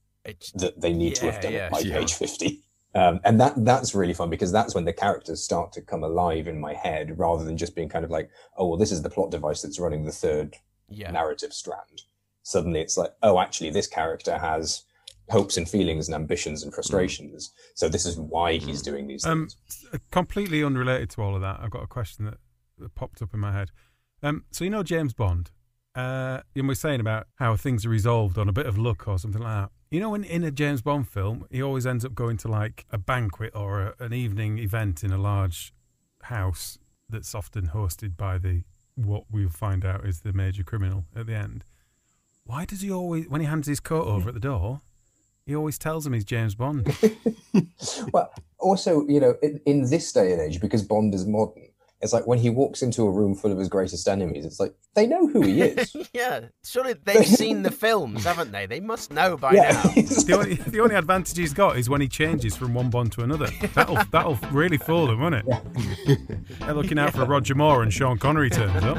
F: that they need to have done
C: yeah,
F: it by
D: yeah.
F: page 50 um, and that that's really fun because that's when the characters start to come alive in my head rather than just being kind of like oh well this is the plot device that's running the third
C: yeah.
F: narrative strand. Suddenly it's like oh actually this character has hopes and feelings and ambitions and frustrations. So this is why he's doing these
A: Um,
F: things.
A: completely unrelated to all of that, I've got a question that, that popped up in my head. Um, so you know James Bond, uh, and we're saying about how things are resolved on a bit of luck or something like that. You know, when in a James Bond film, he always ends up going to like a banquet or a, an evening event in a large house that's often hosted by the what we'll find out is the major criminal at the end. Why does he always, when he hands his coat over at the door, he always tells him he's James Bond?
F: well also you know in, in this day and age because bond is modern it's like when he walks into a room full of his greatest enemies it's like they know who he is
C: yeah. Surely they've seen the films, haven't they? They must know by
F: yeah
C: now.
A: the only the only advantage he's got is when he changes from one Bond to another. That'll that'll really fool them, won't it? They're looking out for Roger Moore and Sean Connery turns up.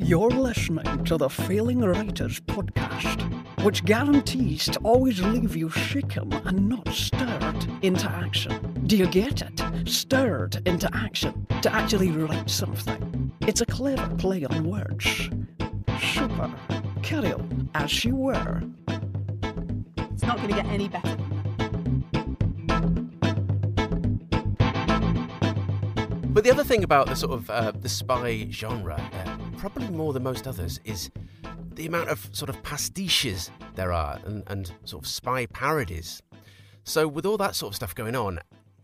G: You're listening to the Failing Writers podcast, which guarantees to always leave you shaken and not stirred into action. Do you get it? Stirred into action to actually write something. It's a clever play on words. Super. Carry on as you were.
B: It's not going to get any better.
C: But the other thing about the sort of uh, the spy genre, uh, probably more than most others, is the amount of sort of pastiches there are and, and sort of spy parodies. So with all that sort of stuff going on,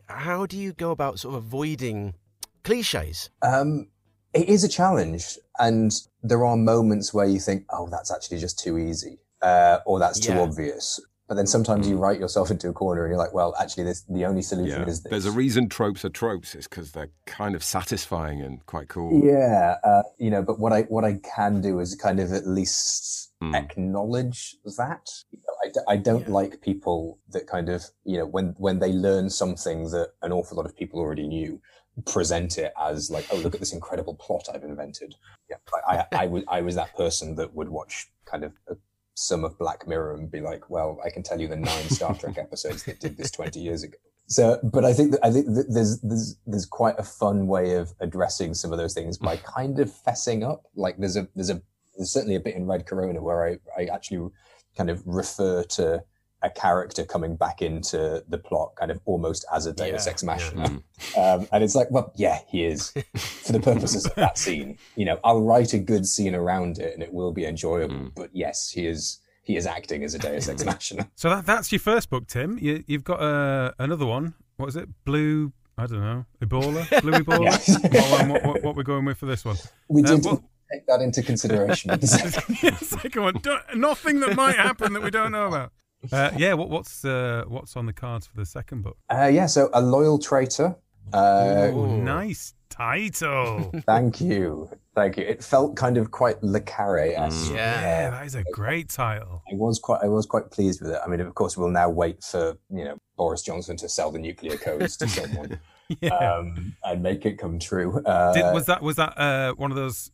C: how do you go about sort of avoiding cliches?
F: um it is a challenge and there are moments where you think oh that's actually just too easy uh, or that's too
C: Yeah.
F: obvious. But then sometimes you write yourself into a corner and you're like, well, actually, this, the only solution
D: Yeah.
F: is this.
D: There's a reason tropes are tropes. It's because they're kind of satisfying and quite cool.
F: Yeah, uh, you know, but what I what I can do is kind of at least
D: Mm.
F: acknowledge that. You know, I, d- I don't
C: Yeah.
F: like people that kind of you know when when they learn something that an awful lot of people already knew, present it as like, oh, look at this incredible plot I've invented. Yeah, I I, I was I was that person that would watch kind of. A, some of Black Mirror and be like, well, I can tell you the nine Star Trek episodes that did this 20 years ago. So, but I think that I think that there's there's there's quite a fun way of addressing some of those things by kind of fessing up. Like there's a there's a there's certainly a bit in Red Corona where I I actually kind of refer to a character coming back into the plot kind of almost as a Deus
C: Yeah,
F: Ex Machina.
D: Mm.
F: Um, and it's like, well, yeah, he is for the purposes of that scene. You know, I'll write a good scene around it and it will be enjoyable.
D: Mm.
F: But yes, he is he is acting as a Deus Ex Machina.
A: So that that's your first book, Tim. You, you've got uh, another one. What is it? Blue. I don't know. Ebola. Blue Ebola.
F: Yeah.
A: what, what, what, what we're going with for this one?
F: We
A: Uh,
F: did
A: what-
F: take that into consideration. with the second-
A: Second one. Don't- Nothing that might happen that we don't know about. Uh, yeah. What, what's uh, what's on the cards for the second book?
F: uh, yeah, so a loyal traitor. Uh,
A: oh, nice title.
F: Thank you, thank you. It felt kind of quite Le Carre esque.
D: Mm.
A: yeah, that is a great title.
F: I was quite, I was quite pleased with it. I mean, of course, we'll now wait for you know Boris Johnson to sell the nuclear codes to someone
A: Yeah.
F: um, and make it come true. Uh,
A: Did, was that was that uh, one of those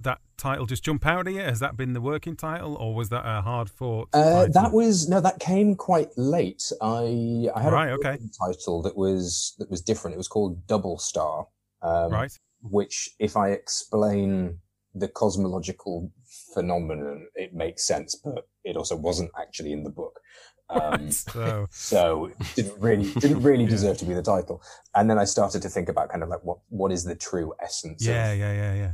A: that title just jump out at you? Has that been the working title, or was that a hard fought?
F: Uh, that was no, that came quite late. I I had
A: Right,
F: a
A: okay.
F: title that was that was different. It was called Double Star, um,
A: right.
F: which, if I explain the cosmological phenomenon, it makes sense, but it also wasn't actually in the book. Um,
A: So
F: so it didn't really didn't really deserve to be the title. And then I started to think about kind of like what what is the true essence
A: yeah,
F: of
A: yeah, yeah, yeah.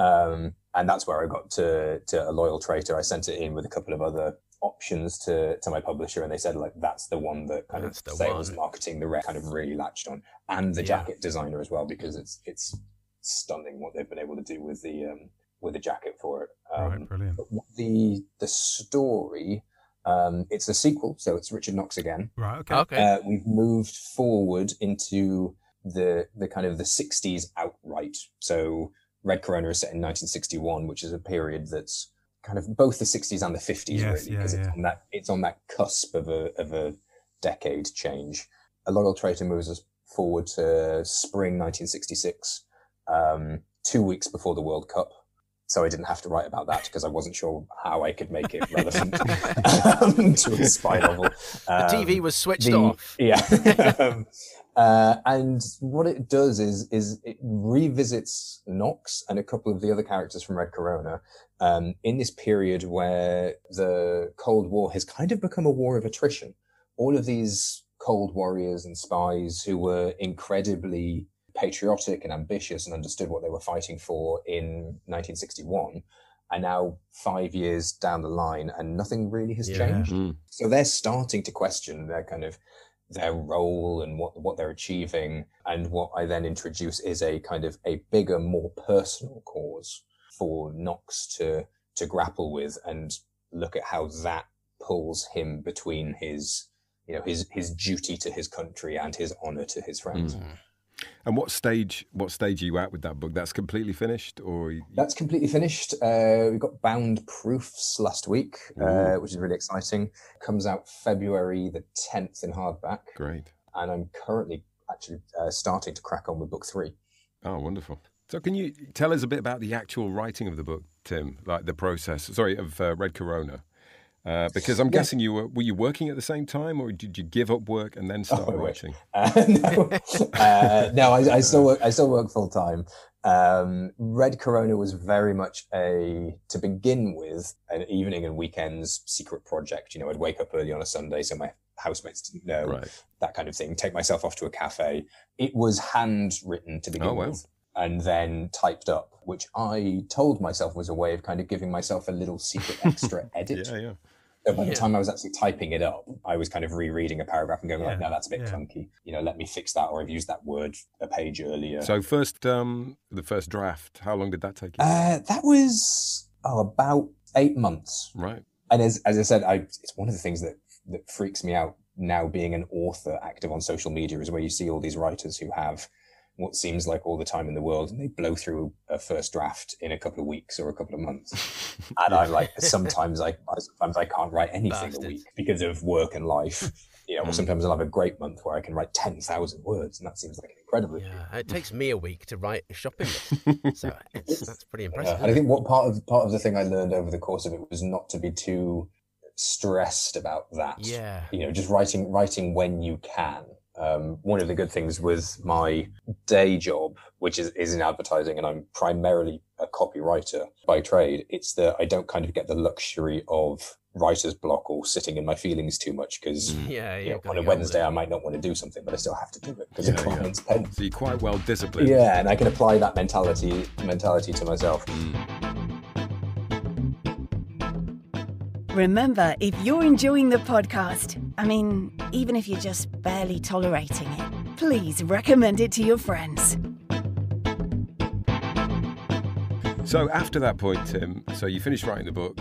F: Story. Um, and that's where I got to, to a loyal traitor. I sent it in with a couple of other options to, to my publisher and they said like, that's the one that kind
C: That's the
F: of sales,
C: one.
F: marketing, the rest kind of really latched on and the
C: Yeah.
F: jacket designer as well, because it's, it's stunning what they've been able to do with the, um, with the jacket for it. Um,
A: right, brilliant.
F: but the, the story, um, it's a sequel. So it's Richard Knox again.
A: Right, okay.
C: Okay.
F: Uh, we've moved forward into the the kind of the 60s outright. So Red Corona is set in 1961, which is a period that's kind of both the 60s and the 50s,
A: Yes,
F: really,
A: yeah,
F: because it's
A: yeah.
F: on that it's on that cusp of a of a decade change. A loyal traitor moves us forward to spring 1966, um, two weeks before the World Cup. So I didn't have to write about that because I wasn't sure how I could make it relevant um, to a spy novel.
C: the TV
F: Um,
C: was switched
F: the-
C: off.
F: Yeah. Uh, and what it does is is it revisits Knox and a couple of the other characters from Red Corona um, in this period where the Cold War has kind of become a war of attrition. All of these cold warriors and spies who were incredibly patriotic and ambitious and understood what they were fighting for in 1961 are now five years down the line and nothing really has
C: Yeah.
F: changed.
D: Mm.
F: So they're starting to question their kind of their role and what what they're achieving. And what I then introduce is a kind of a bigger, more personal cause for Knox to to grapple with and look at how that pulls him between his you know his his duty to his country and his honor to his friends.
C: Mm.
D: And what stage? What stage are you at with that book? That's completely finished, or you-
F: That's completely finished. Uh, we got bound proofs last week, uh, which is really exciting. Comes out February the 10th in hardback.
D: great?
F: and I'm currently actually uh, starting to crack on with book three.
D: Oh, wonderful. So, can you tell us a bit about the actual writing of the book, Tim? Like the process? Sorry, of uh, Red Corona. Uh, because I'm guessing you were were you working at the same time, or did you give up work and then start
F: Oh,
D: writing?
F: Uh, no, uh, no, I, I still work. I still work full time. Um, Red Corona was very much a to begin with an evening and weekends secret project. You know, I'd wake up early on a Sunday so my housemates didn't know
D: Right.
F: that kind of thing. Take myself off to a cafe. It was handwritten to begin
D: Oh, wow.
F: with, and then typed up, which I told myself was a way of kind of giving myself a little secret extra edit.
D: Yeah, yeah.
F: So by the
C: Yeah.
F: time I was actually typing it up, I was kind of rereading a paragraph and going like,
A: Yeah,
F: "No, that's a bit
A: yeah.
F: clunky. You know, let me fix that." Or I've used that word a page earlier.
D: So first, um, the first draft. How long did that take you?
F: uh, that was oh, about eight months.
D: right.
F: and as as I said, I it's one of the things that that freaks me out now being an author active on social media is where you see all these writers who have what seems like all the time in the world and they blow through a first draft in a couple of weeks or a couple of months and i'm like sometimes i sometimes i can't write anything
C: Bastards.
F: a week because of work and life you know or mm. sometimes i'll have a great month where i can write 10,000 words and that seems like an incredibly
C: Yeah, it takes me a week to write a shopping list, so it's, that's pretty
F: Yeah,
C: impressive.
F: and I think what part of part of the thing I learned over the course of it was not to be too stressed about that.
C: Yeah.
F: You know, just writing writing when you can. Um, one of the good things with my day job, which is, is in advertising, and I'm primarily a copywriter by trade, it's that I don't kind of get the luxury of writer's block or sitting in my feelings too much because
C: yeah,
F: you know, on a Wednesday I might not want to do something, but I still have to do it because the client's paying.
D: So you're quite well disciplined.
F: Yeah, and I can apply that mentality mentality to myself.
B: Remember, if you're enjoying the podcast, I mean, even if you're just barely tolerating it, please recommend it to your friends.
D: So after that point, Tim, so you finished writing the book.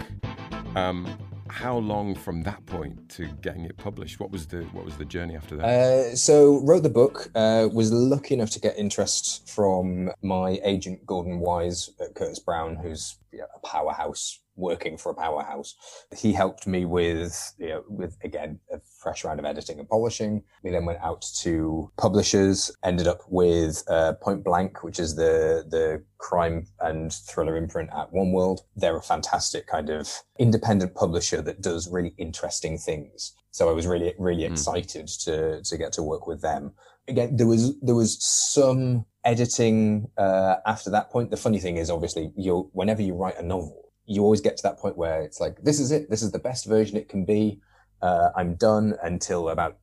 D: Um, how long from that point to getting it published? What was the what was the journey after that?
F: Uh, so wrote the book. Uh, was lucky enough to get interest from my agent Gordon Wise at Curtis Brown, who's you a powerhouse working for a powerhouse. He helped me with you know, with again a fresh round of editing and polishing. We then went out to publishers. Ended up with uh, Point Blank, which is the the crime and thriller imprint at Oneworld. They're a fantastic kind of independent publisher that does really interesting things. So I was really really excited to to get to work with them. Again, there was there was some editing uh, after that point. The funny thing is, obviously, you whenever you write a novel, you always get to that point where it's like, this is it. This is the best version it can be. Uh, I'm done until about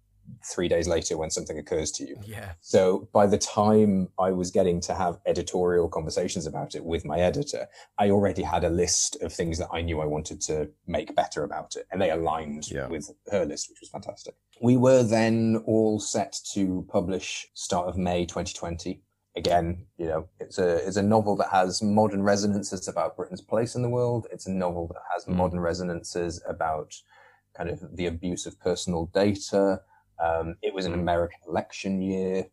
F: three days later when something occurs to you.
C: Yeah.
F: So by the time I was getting to have editorial conversations about it with my editor, I already had a list of things that I knew I wanted to make better about it. And they aligned
D: Yeah.
F: with her list, which was fantastic. We were then all set to publish start of May 2020. Again, you know, it's a it's a novel that has modern resonances about Britain's place in the world. It's a novel that has modern resonances about kind of the abuse of personal data. Um, it was an American election year.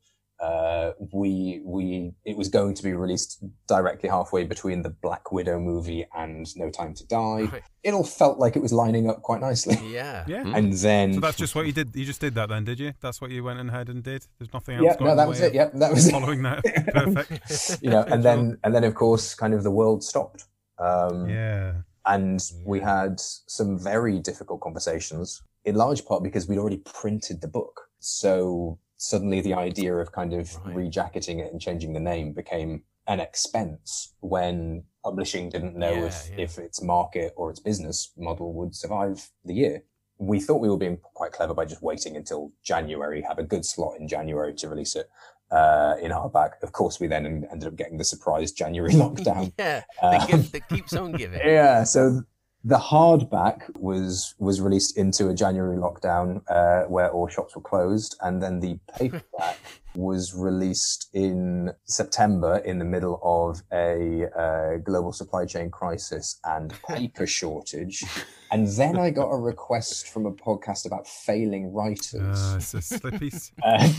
F: Uh, we we it was going to be released directly halfway between the Black Widow movie and No Time to Die.
C: Right.
F: It all felt like it was lining up quite nicely.
C: Yeah.
A: Yeah.
F: And then
A: So that's just what you did. You just did that then, did you? That's what you went ahead and did. There's nothing else.
F: yeah, no, that was it.
A: of
F: Yep, that was it.
A: Following that, perfect.
F: you know, and then and then of course, kind of the world stopped. Um,
A: Yeah.
F: and we had some very difficult conversations in large part because we'd already printed the book so suddenly the idea of kind of
C: Right.
F: rejacketing it and changing the name became an expense when publishing didn't know
C: Yeah,
F: if,
C: yeah.
F: if its market or its business model would survive the year we thought we were being quite clever by just waiting until January, have a good slot in January to release it uh, in hardback. Of course, we then ended up getting the surprise January lockdown.
C: Yeah.
F: Um,
C: The gift that keeps on giving.
F: Yeah, so the hardback was was released into a January lockdown uh, where all shops were closed, and then the paperback was released in September in the middle of a uh, global supply chain crisis and paper shortage. And then I got a request from a podcast about failing writers.
A: Uh, it's a slippy.
F: uh,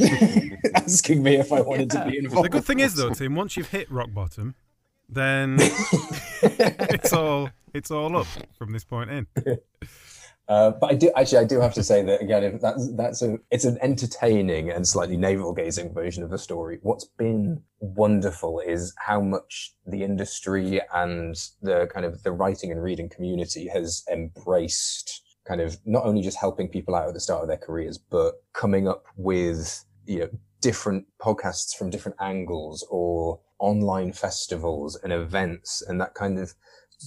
F: asking me if I wanted to be involved.
A: The good thing is though, Tim, once you've hit rock bottom, then it's all it's all up from this point in.
F: Uh, but I do actually, I do have to say that again. If that's that's a it's an entertaining and slightly navel gazing version of the story. What's been wonderful is how much the industry and the kind of the writing and reading community has embraced kind of not only just helping people out at the start of their careers, but coming up with you know different podcasts from different angles or online festivals and events and that kind of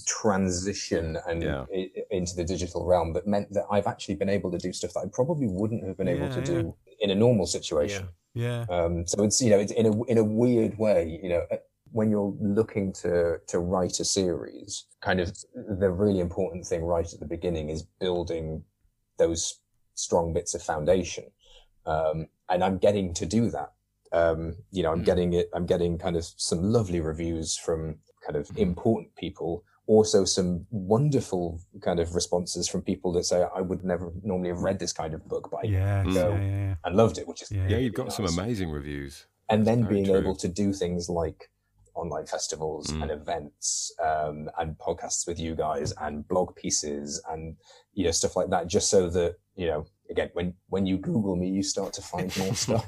F: transition and
D: Yeah.
F: into the digital realm that meant that I've actually been able to do stuff that I probably wouldn't have been able
A: Yeah,
F: to do in a normal situation.
A: Yeah.
F: Um, so it's you know it's in a in a weird way, you know, when you're looking to to write a series, kind of the really important thing right at the beginning is building those strong bits of foundation, um, and I'm getting to do that. Um, you know, I'm
C: Mm.
F: getting it. I'm getting kind of some lovely reviews from kind of important people also some wonderful kind of responses from people that say, I would never normally have read this kind of book, but I
A: Yes,
F: go
A: yeah, yeah, yeah.
F: and loved it, which is
A: Yeah.
D: Yeah, you've got
F: nice.
D: some amazing reviews.
F: and then being
D: true.
F: able to do things like online festivals
D: Mm.
F: and events um, and podcasts with you guys and blog pieces and you know stuff like that just so that you know again when when you google me you start to find more stuff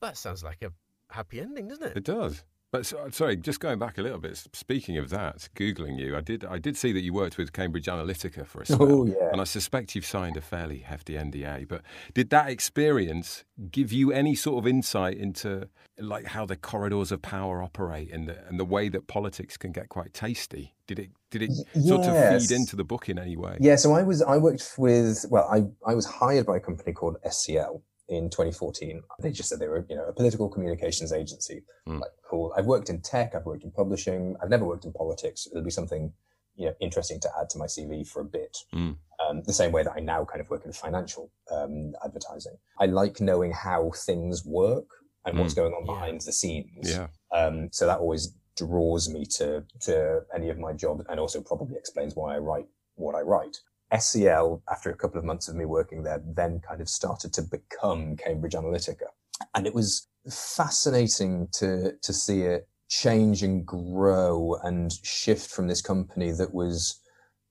C: That sounds like a happy ending, doesn't it?
D: It does. But so, sorry, just going back a little bit. Speaking of that, googling you, I did. I did see that you worked with Cambridge Analytica for a spell,
F: Oh, yeah.
D: and I suspect you've signed a fairly hefty NDA. But did that experience give you any sort of insight into like how the corridors of power operate and the and the way that politics can get quite tasty? Did it did it sort of feed into the book in any way?
F: yeah so i was i worked with well i i was hired by a company called scl in 2014 they just said they were you know a political communications agency
D: Mm.
F: like cool i've worked in tech i've worked in publishing i've never worked in politics it'll be something you know interesting to add to my cv for a bit
D: Mm.
F: um, the same way that I now kind of work in financial um, advertising. I like knowing how things work and what's going on
C: Yeah.
F: behind the scenes.
D: Yeah.
F: Um, so that always draws me to to any of my jobs, and also probably explains why I write what I write. SCL, after a couple of months of me working there, then kind of started to become Cambridge Analytica, and it was fascinating to to see it change and grow and shift from this company that was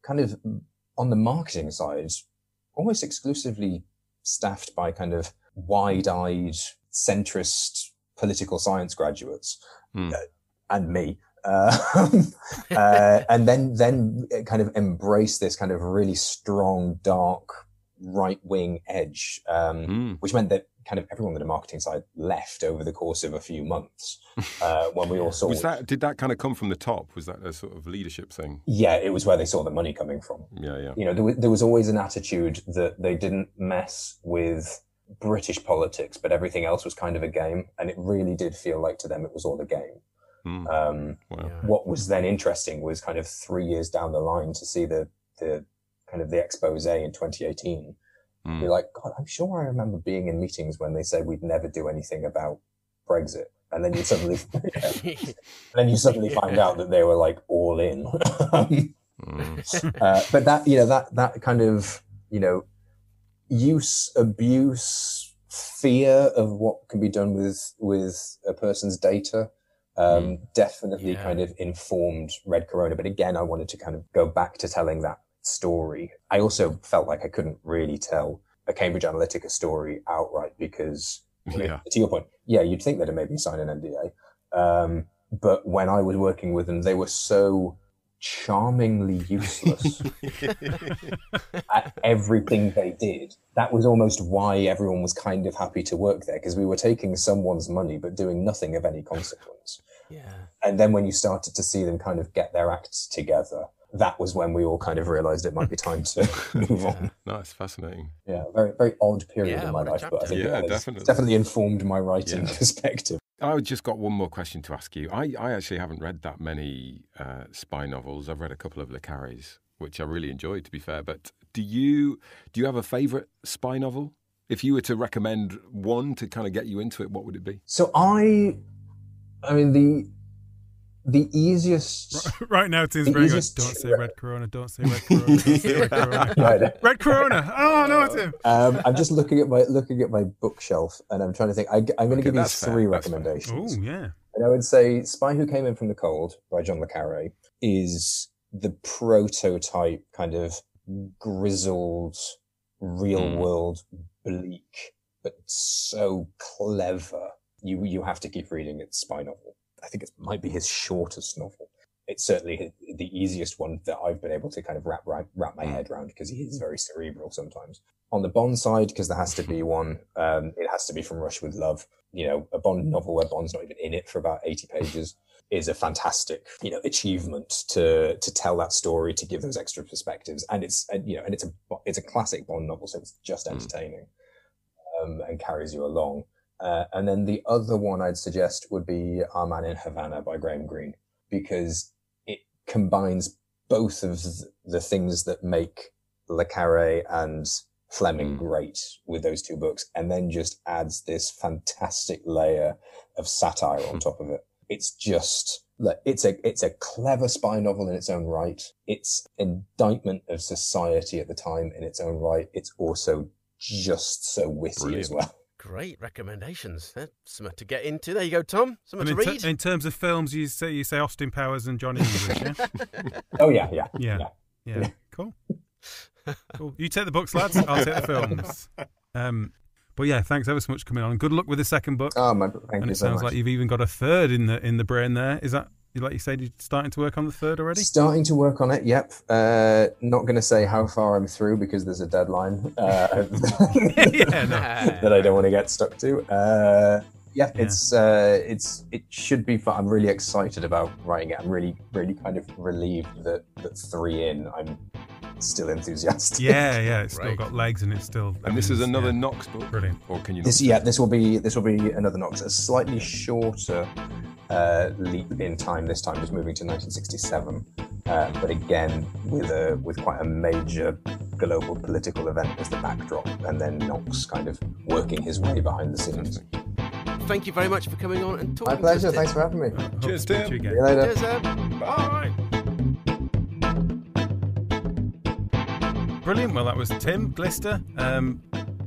F: kind of on the marketing side, almost exclusively staffed by kind of wide-eyed centrist political science graduates
D: Hmm.
F: uh, and me. Uh, uh, and then, then kind of embrace this kind of really strong, dark right-wing edge, um,
D: Mm.
F: which meant that kind of everyone on the marketing side left over the course of a few months uh, when we all saw.
D: Was that did that kind of come from the top? Was that a sort of leadership thing?
F: Yeah, it was where they saw the money coming from.
D: Yeah, yeah.
F: You know, there was, there was always an attitude that they didn't mess with British politics, but everything else was kind of a game, and it really did feel like to them it was all a game.
D: Mm.
F: Um,
D: Wow.
F: What was then interesting was kind of three years down the line to see the the kind of the expose in 2018.
D: Mm.
F: You're like, God, I'm sure I remember being in meetings when they said we'd never do anything about Brexit, and then you suddenly, and then you suddenly find out that they were like all in.
D: Mm.
F: uh, but that you know that that kind of you know use abuse fear of what can be done with with a person's data um, definitely
C: Yeah.
F: kind of informed red corona but again i wanted to kind of go back to telling that story i also felt like i couldn't really tell a cambridge analytica story outright because
D: Yeah.
F: to your point yeah you'd think they'd me sign an nda um, but when i was working with them they were so charmingly useless at everything they did. That was almost why everyone was kind of happy to work there because we were taking someone's money but doing nothing of any consequence.
C: Yeah.
F: And then when you started to see them kind of get their acts together, that was when we all kind of realized it might be time to move on.
D: Nice, fascinating.
F: Yeah, very very odd period
C: Yeah,
F: in my life, but I think
D: Yeah, definitely.
F: definitely informed my writing
D: Yeah.
F: perspective.
D: I just got one more question to ask you. I, I actually haven't read that many uh, spy novels. I've read a couple of Le Carre's, which I really enjoyed, to be fair. But do you do you have a favourite spy novel? If you were to recommend one to kind of get you into it, what would it be?
F: So I, I mean the the easiest.
A: right now, it
F: seems
A: very good. Don't say red corona. Don't say red corona. Don't say red corona.
F: Right.
A: Red corona. Oh no, Tim.
F: Um, I'm just looking at my looking at my bookshelf, and I'm trying to think. I, am going to
D: Okay,
F: give you three
D: fair.
F: recommendations,
A: Oh yeah.
F: and I would say "Spy Who Came In from the Cold" by John le Carre is the prototype kind of grizzled, real
D: Mm.
F: world, bleak, but so clever. You you have to keep reading its spy novel. I think it might be his shortest novel. It's certainly the easiest one that I've been able to kind of wrap wrap, wrap my
D: Mm.
F: head around because he is very cerebral sometimes. On the Bond side, because there has to be one, um, it has to be from Russia with Love. You know, a Bond novel where Bond's not even in it for about eighty pages is a fantastic, you know, achievement to to tell that story, to give those extra perspectives, and it's and, you know, and it's a it's a classic Bond novel, so it's just
D: Mm.
F: entertaining um, and carries you along. Uh, and then the other one I'd suggest would be Our Man in Havana by Graham Greene, because it combines both of the things that make Le Carre and Fleming
D: Mm.
F: great with those two books, and then just adds this fantastic layer of satire on top of it. It's just it's a it's a clever spy novel in its own right. It's indictment of society at the time in its own right. It's also just so witty as well.
C: Great recommendations. That's something to get into. There you go, Tom. Something
A: And
C: to
A: in,
C: read.
A: ter- in terms of films, you say you say Austin Powers and Johnny English, yeah?
F: Oh yeah, yeah,
A: Yeah. Yeah. Cool. Cool. You take the books, lads. I'll take the films. Um, but yeah, thanks ever so much for coming on. Good luck with the second book.
F: Oh my, thank
A: and
F: you
A: it
F: so
A: sounds
F: much.
A: like you've even got a third in the in the brain there. Is that like you said, you're starting to work on the third already?
F: Starting to work on it. Yep. Uh, not going to say how far I'm through because there's a deadline uh,
A: yeah, no.
F: that I don't want to get stuck to. Uh, yeah,
A: Yeah.
F: it's uh, it's it should be fun. I'm really excited about writing it. I'm really really kind of relieved that that three in I'm still enthusiastic.
A: Yeah, yeah, it's still got legs and it's still.
D: And this is another
A: yeah.
D: Knox book.
A: Brilliant.
D: Or can you?
F: This yeah, this will be this will be another Knox, a slightly shorter uh, leap in time. This time, just moving to 1967, uh, but again with a with quite a major global political event as the backdrop, and then Knox kind of working his way behind the scenes.
C: Thank you very much for coming on and talking to me.
F: My pleasure.
C: to us.
F: Thanks for having me.
A: Hope
D: Cheers,
A: to to
D: Tim.
A: you
F: See you later.
C: Cheers, Ed.
D: Bye.
A: Brilliant. Well, that was Tim Glister. Um,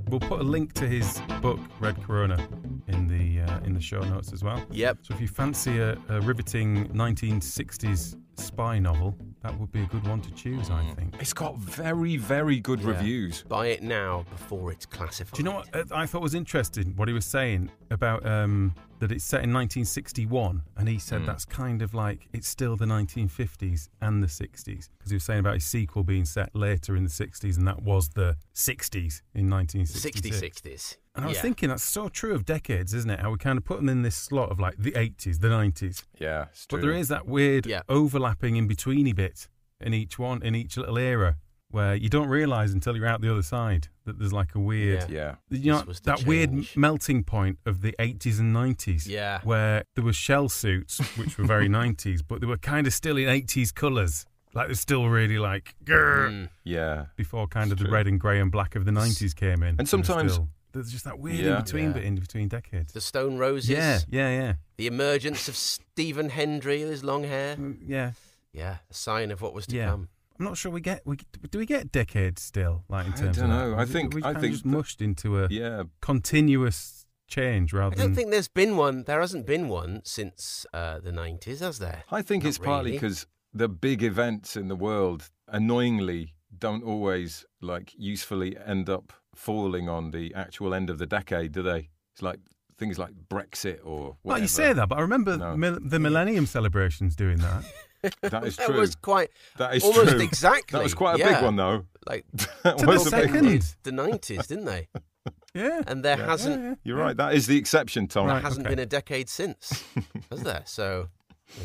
A: we'll put a link to his book Red Corona in the uh, in the show notes as well.
C: Yep.
A: So if you fancy a, a riveting 1960s spy novel, that would be a good one to choose, I think.
D: It's got very, very good
C: Yeah.
D: reviews.
C: Buy it now before it's classified.
A: Do you know what uh, I thought was interesting? What he was saying about um, that it's set in 1961, and he said
D: Hmm.
A: that's kind of like it's still the 1950s and the 60s because he was saying about his sequel being set later in the 60s, and that was the 60s in 1966.
C: 60 60s.
A: And I was
C: yeah.
A: thinking that's so true of decades, isn't it? How we kind of put them in this slot of like the 80s, the 90s,
D: Yeah, it's true.
A: but there is that weird
C: Yeah.
A: overlapping in betweeny bit in each one, in each little era. Where you don't realise until you're out the other side that there's like a weird
D: Yeah.
A: you know,
C: This was the
A: that weird melting point of the 80s and 90s.
C: Yeah.
A: Where there were shell suits, which were very 90s, but they were kind of still in 80s colours. Like they're still really like,
C: Mm.
D: Yeah.
A: before kind of
D: It's
A: the red and grey and black of the 90s came in.
D: And sometimes-
A: still- there's just that weird
D: Yeah.
A: in between
C: Yeah.
A: bit in between decades.
C: The Stone Roses.
A: Yeah, yeah, yeah.
C: The emergence of Stephen Hendry with his long hair.
A: Mm, Yeah.
C: Yeah. A sign of what was to
A: Yeah.
C: come.
A: I'm not sure we get we do we get decades still like in
D: I
A: terms
D: don't
A: of that?
D: know.
A: Or
D: I
A: is
D: think-
A: we
D: I
A: kind of
D: think
A: just
D: that-
A: mushed into a
D: Yeah.
A: continuous change rather
C: I
A: rather
C: don't
A: than
C: think there's been one. There hasn't been one since uh, the 90s, has there?
D: I think
C: Not
D: it's partly
C: really.
D: because the big events in the world, annoyingly, don't always like usefully end up falling on the actual end of the decade, do they? It's like things like Brexit or whatever.
A: Well, you say that, but I remember
D: No.
A: mil- the Millennium celebrations doing that.
D: That is true.
C: That was quite
D: that is
C: almost
D: true.
C: exactly.
D: That was quite a
C: yeah.
D: big one, though.
C: Like
D: that
A: To
D: was
A: the second.
C: the 90s, didn't they?
A: yeah.
C: And there
D: Yeah.
C: hasn't
A: Yeah, yeah.
D: You're right. That is the exception, Tom.
C: there
A: Right,
C: hasn't
A: okay.
C: been a decade since, has there? So, yeah.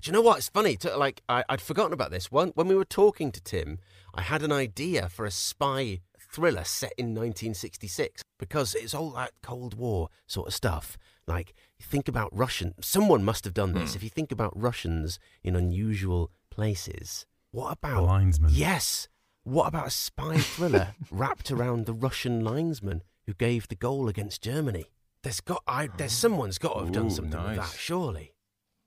C: Do you know what? It's funny. To, like I, I'd forgotten about this. One when we were talking to Tim, I had an idea for a spy thriller set in 1966 because it's all that Cold War sort of stuff. Like think about Russian. Someone must have done this. Hmm. If you think about Russians in unusual places, what about
A: The linesman.
C: Yes. What about a spy thriller wrapped around the Russian linesman who gave the goal against Germany? There's got I there's oh. someone's got to have done
D: Ooh,
C: something with that, surely.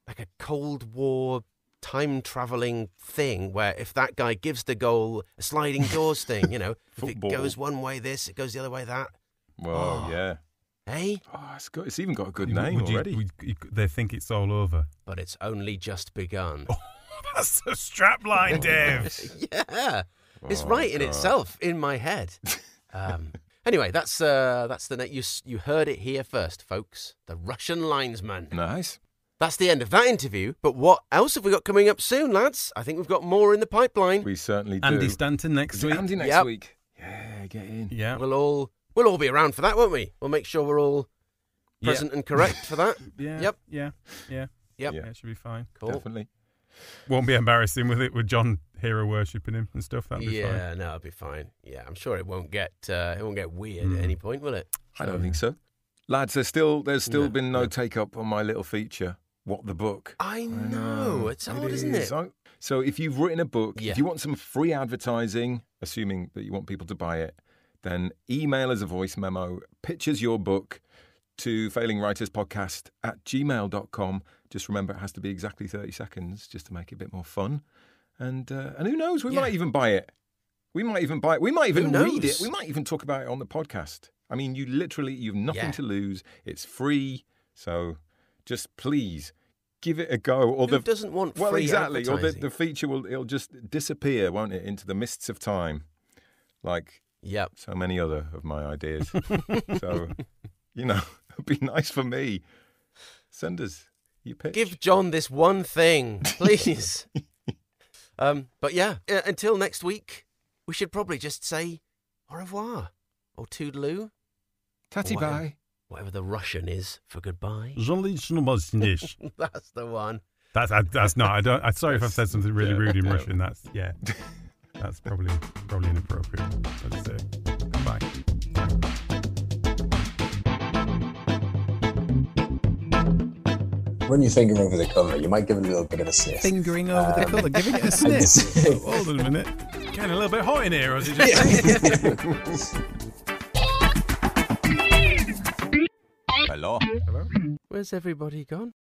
C: Like a Cold War time traveling thing where if that guy gives the goal a sliding doors thing, you know, if it goes one way this, it goes the other way that.
D: Well,
C: Oh.
D: yeah.
C: Hey?
D: Oh, it's got. It's even got a good
A: Would-
D: name
A: would you-
D: already.
A: would you- they think it's all over.
C: But it's only just begun.
A: That's the strapline, Dave.
C: yeah. It's
D: Oh,
C: right in itself in my head. Um, anyway, that's uh, that's the net. You you heard it here first, folks. The Russian linesman.
D: Nice.
C: That's the end of that interview. But what else have we got coming up soon, lads? I think we've got more in the pipeline.
D: We certainly do.
A: Andy Stanton next week.
D: Andy next
C: Yep.
D: week. Yeah, get in.
A: Yeah.
C: We'll all we'll all be around for that, won't we? We'll make sure we're all
A: Yeah.
C: present and correct for that.
A: Yeah.
C: Yep.
A: Yeah. Yeah.
C: Yep.
A: Yeah. It should be fine.
C: Cool.
D: Definitely.
A: Won't be embarrassing with it with John hero worshipping him and stuff. That'll be fine.
C: yeah, no, it'll be fine. Yeah, I'm sure it won't get uh, it won't get weird
A: Mm.
C: at any point, will it?
D: I don't think so. Lads, there's still there's still
C: No,
D: been no
C: no.
D: take up on my little feature. What the book?
C: I know. It's odd, isn't it?
D: So, so if you've written a book,
C: Yeah.
D: if you want some free advertising, assuming that you want people to buy it, then email as a voice memo, pictures your book to failingwriterspodcast at gmail.com. Just remember, it has to be exactly 30 seconds just to make it a bit more fun. And, uh, and who knows, we
C: Yeah.
D: might even buy it. We might even buy it. We might even read it. We might even talk about it on the podcast. I mean, you literally, you've nothing
C: Yeah.
D: to lose. It's free. So just please give it a go. Or
C: Who
D: the,
C: doesn't want
D: well,
C: free
D: exactly. Or the, the feature will it'll just disappear, won't it, into the mists of time, like
C: Yep.
D: so many other of my ideas. so, you know, it'd be nice for me. Send us your pitch.
C: Give John this one thing, please. um, but yeah, uh, until next week, we should probably just say au revoir or toodaloo,
D: Tatty bye.
C: Whatever the Russian is for goodbye.
A: That's
C: That's the one.
A: that's that's not. I don't. I'm sorry if I've said something really
D: Yeah.
A: rude in
D: Yeah.
A: Russian. That's yeah. That's probably probably inappropriate. Let's say goodbye.
F: Run your finger over the cover. You might give it a little bit of a sniff.
A: Fingering over the
F: um,
A: cover, giving it a
F: and
A: sniff. Hold on a minute. Getting a little bit hot in here, or is it just?
D: Hello.
C: Where's everybody gone?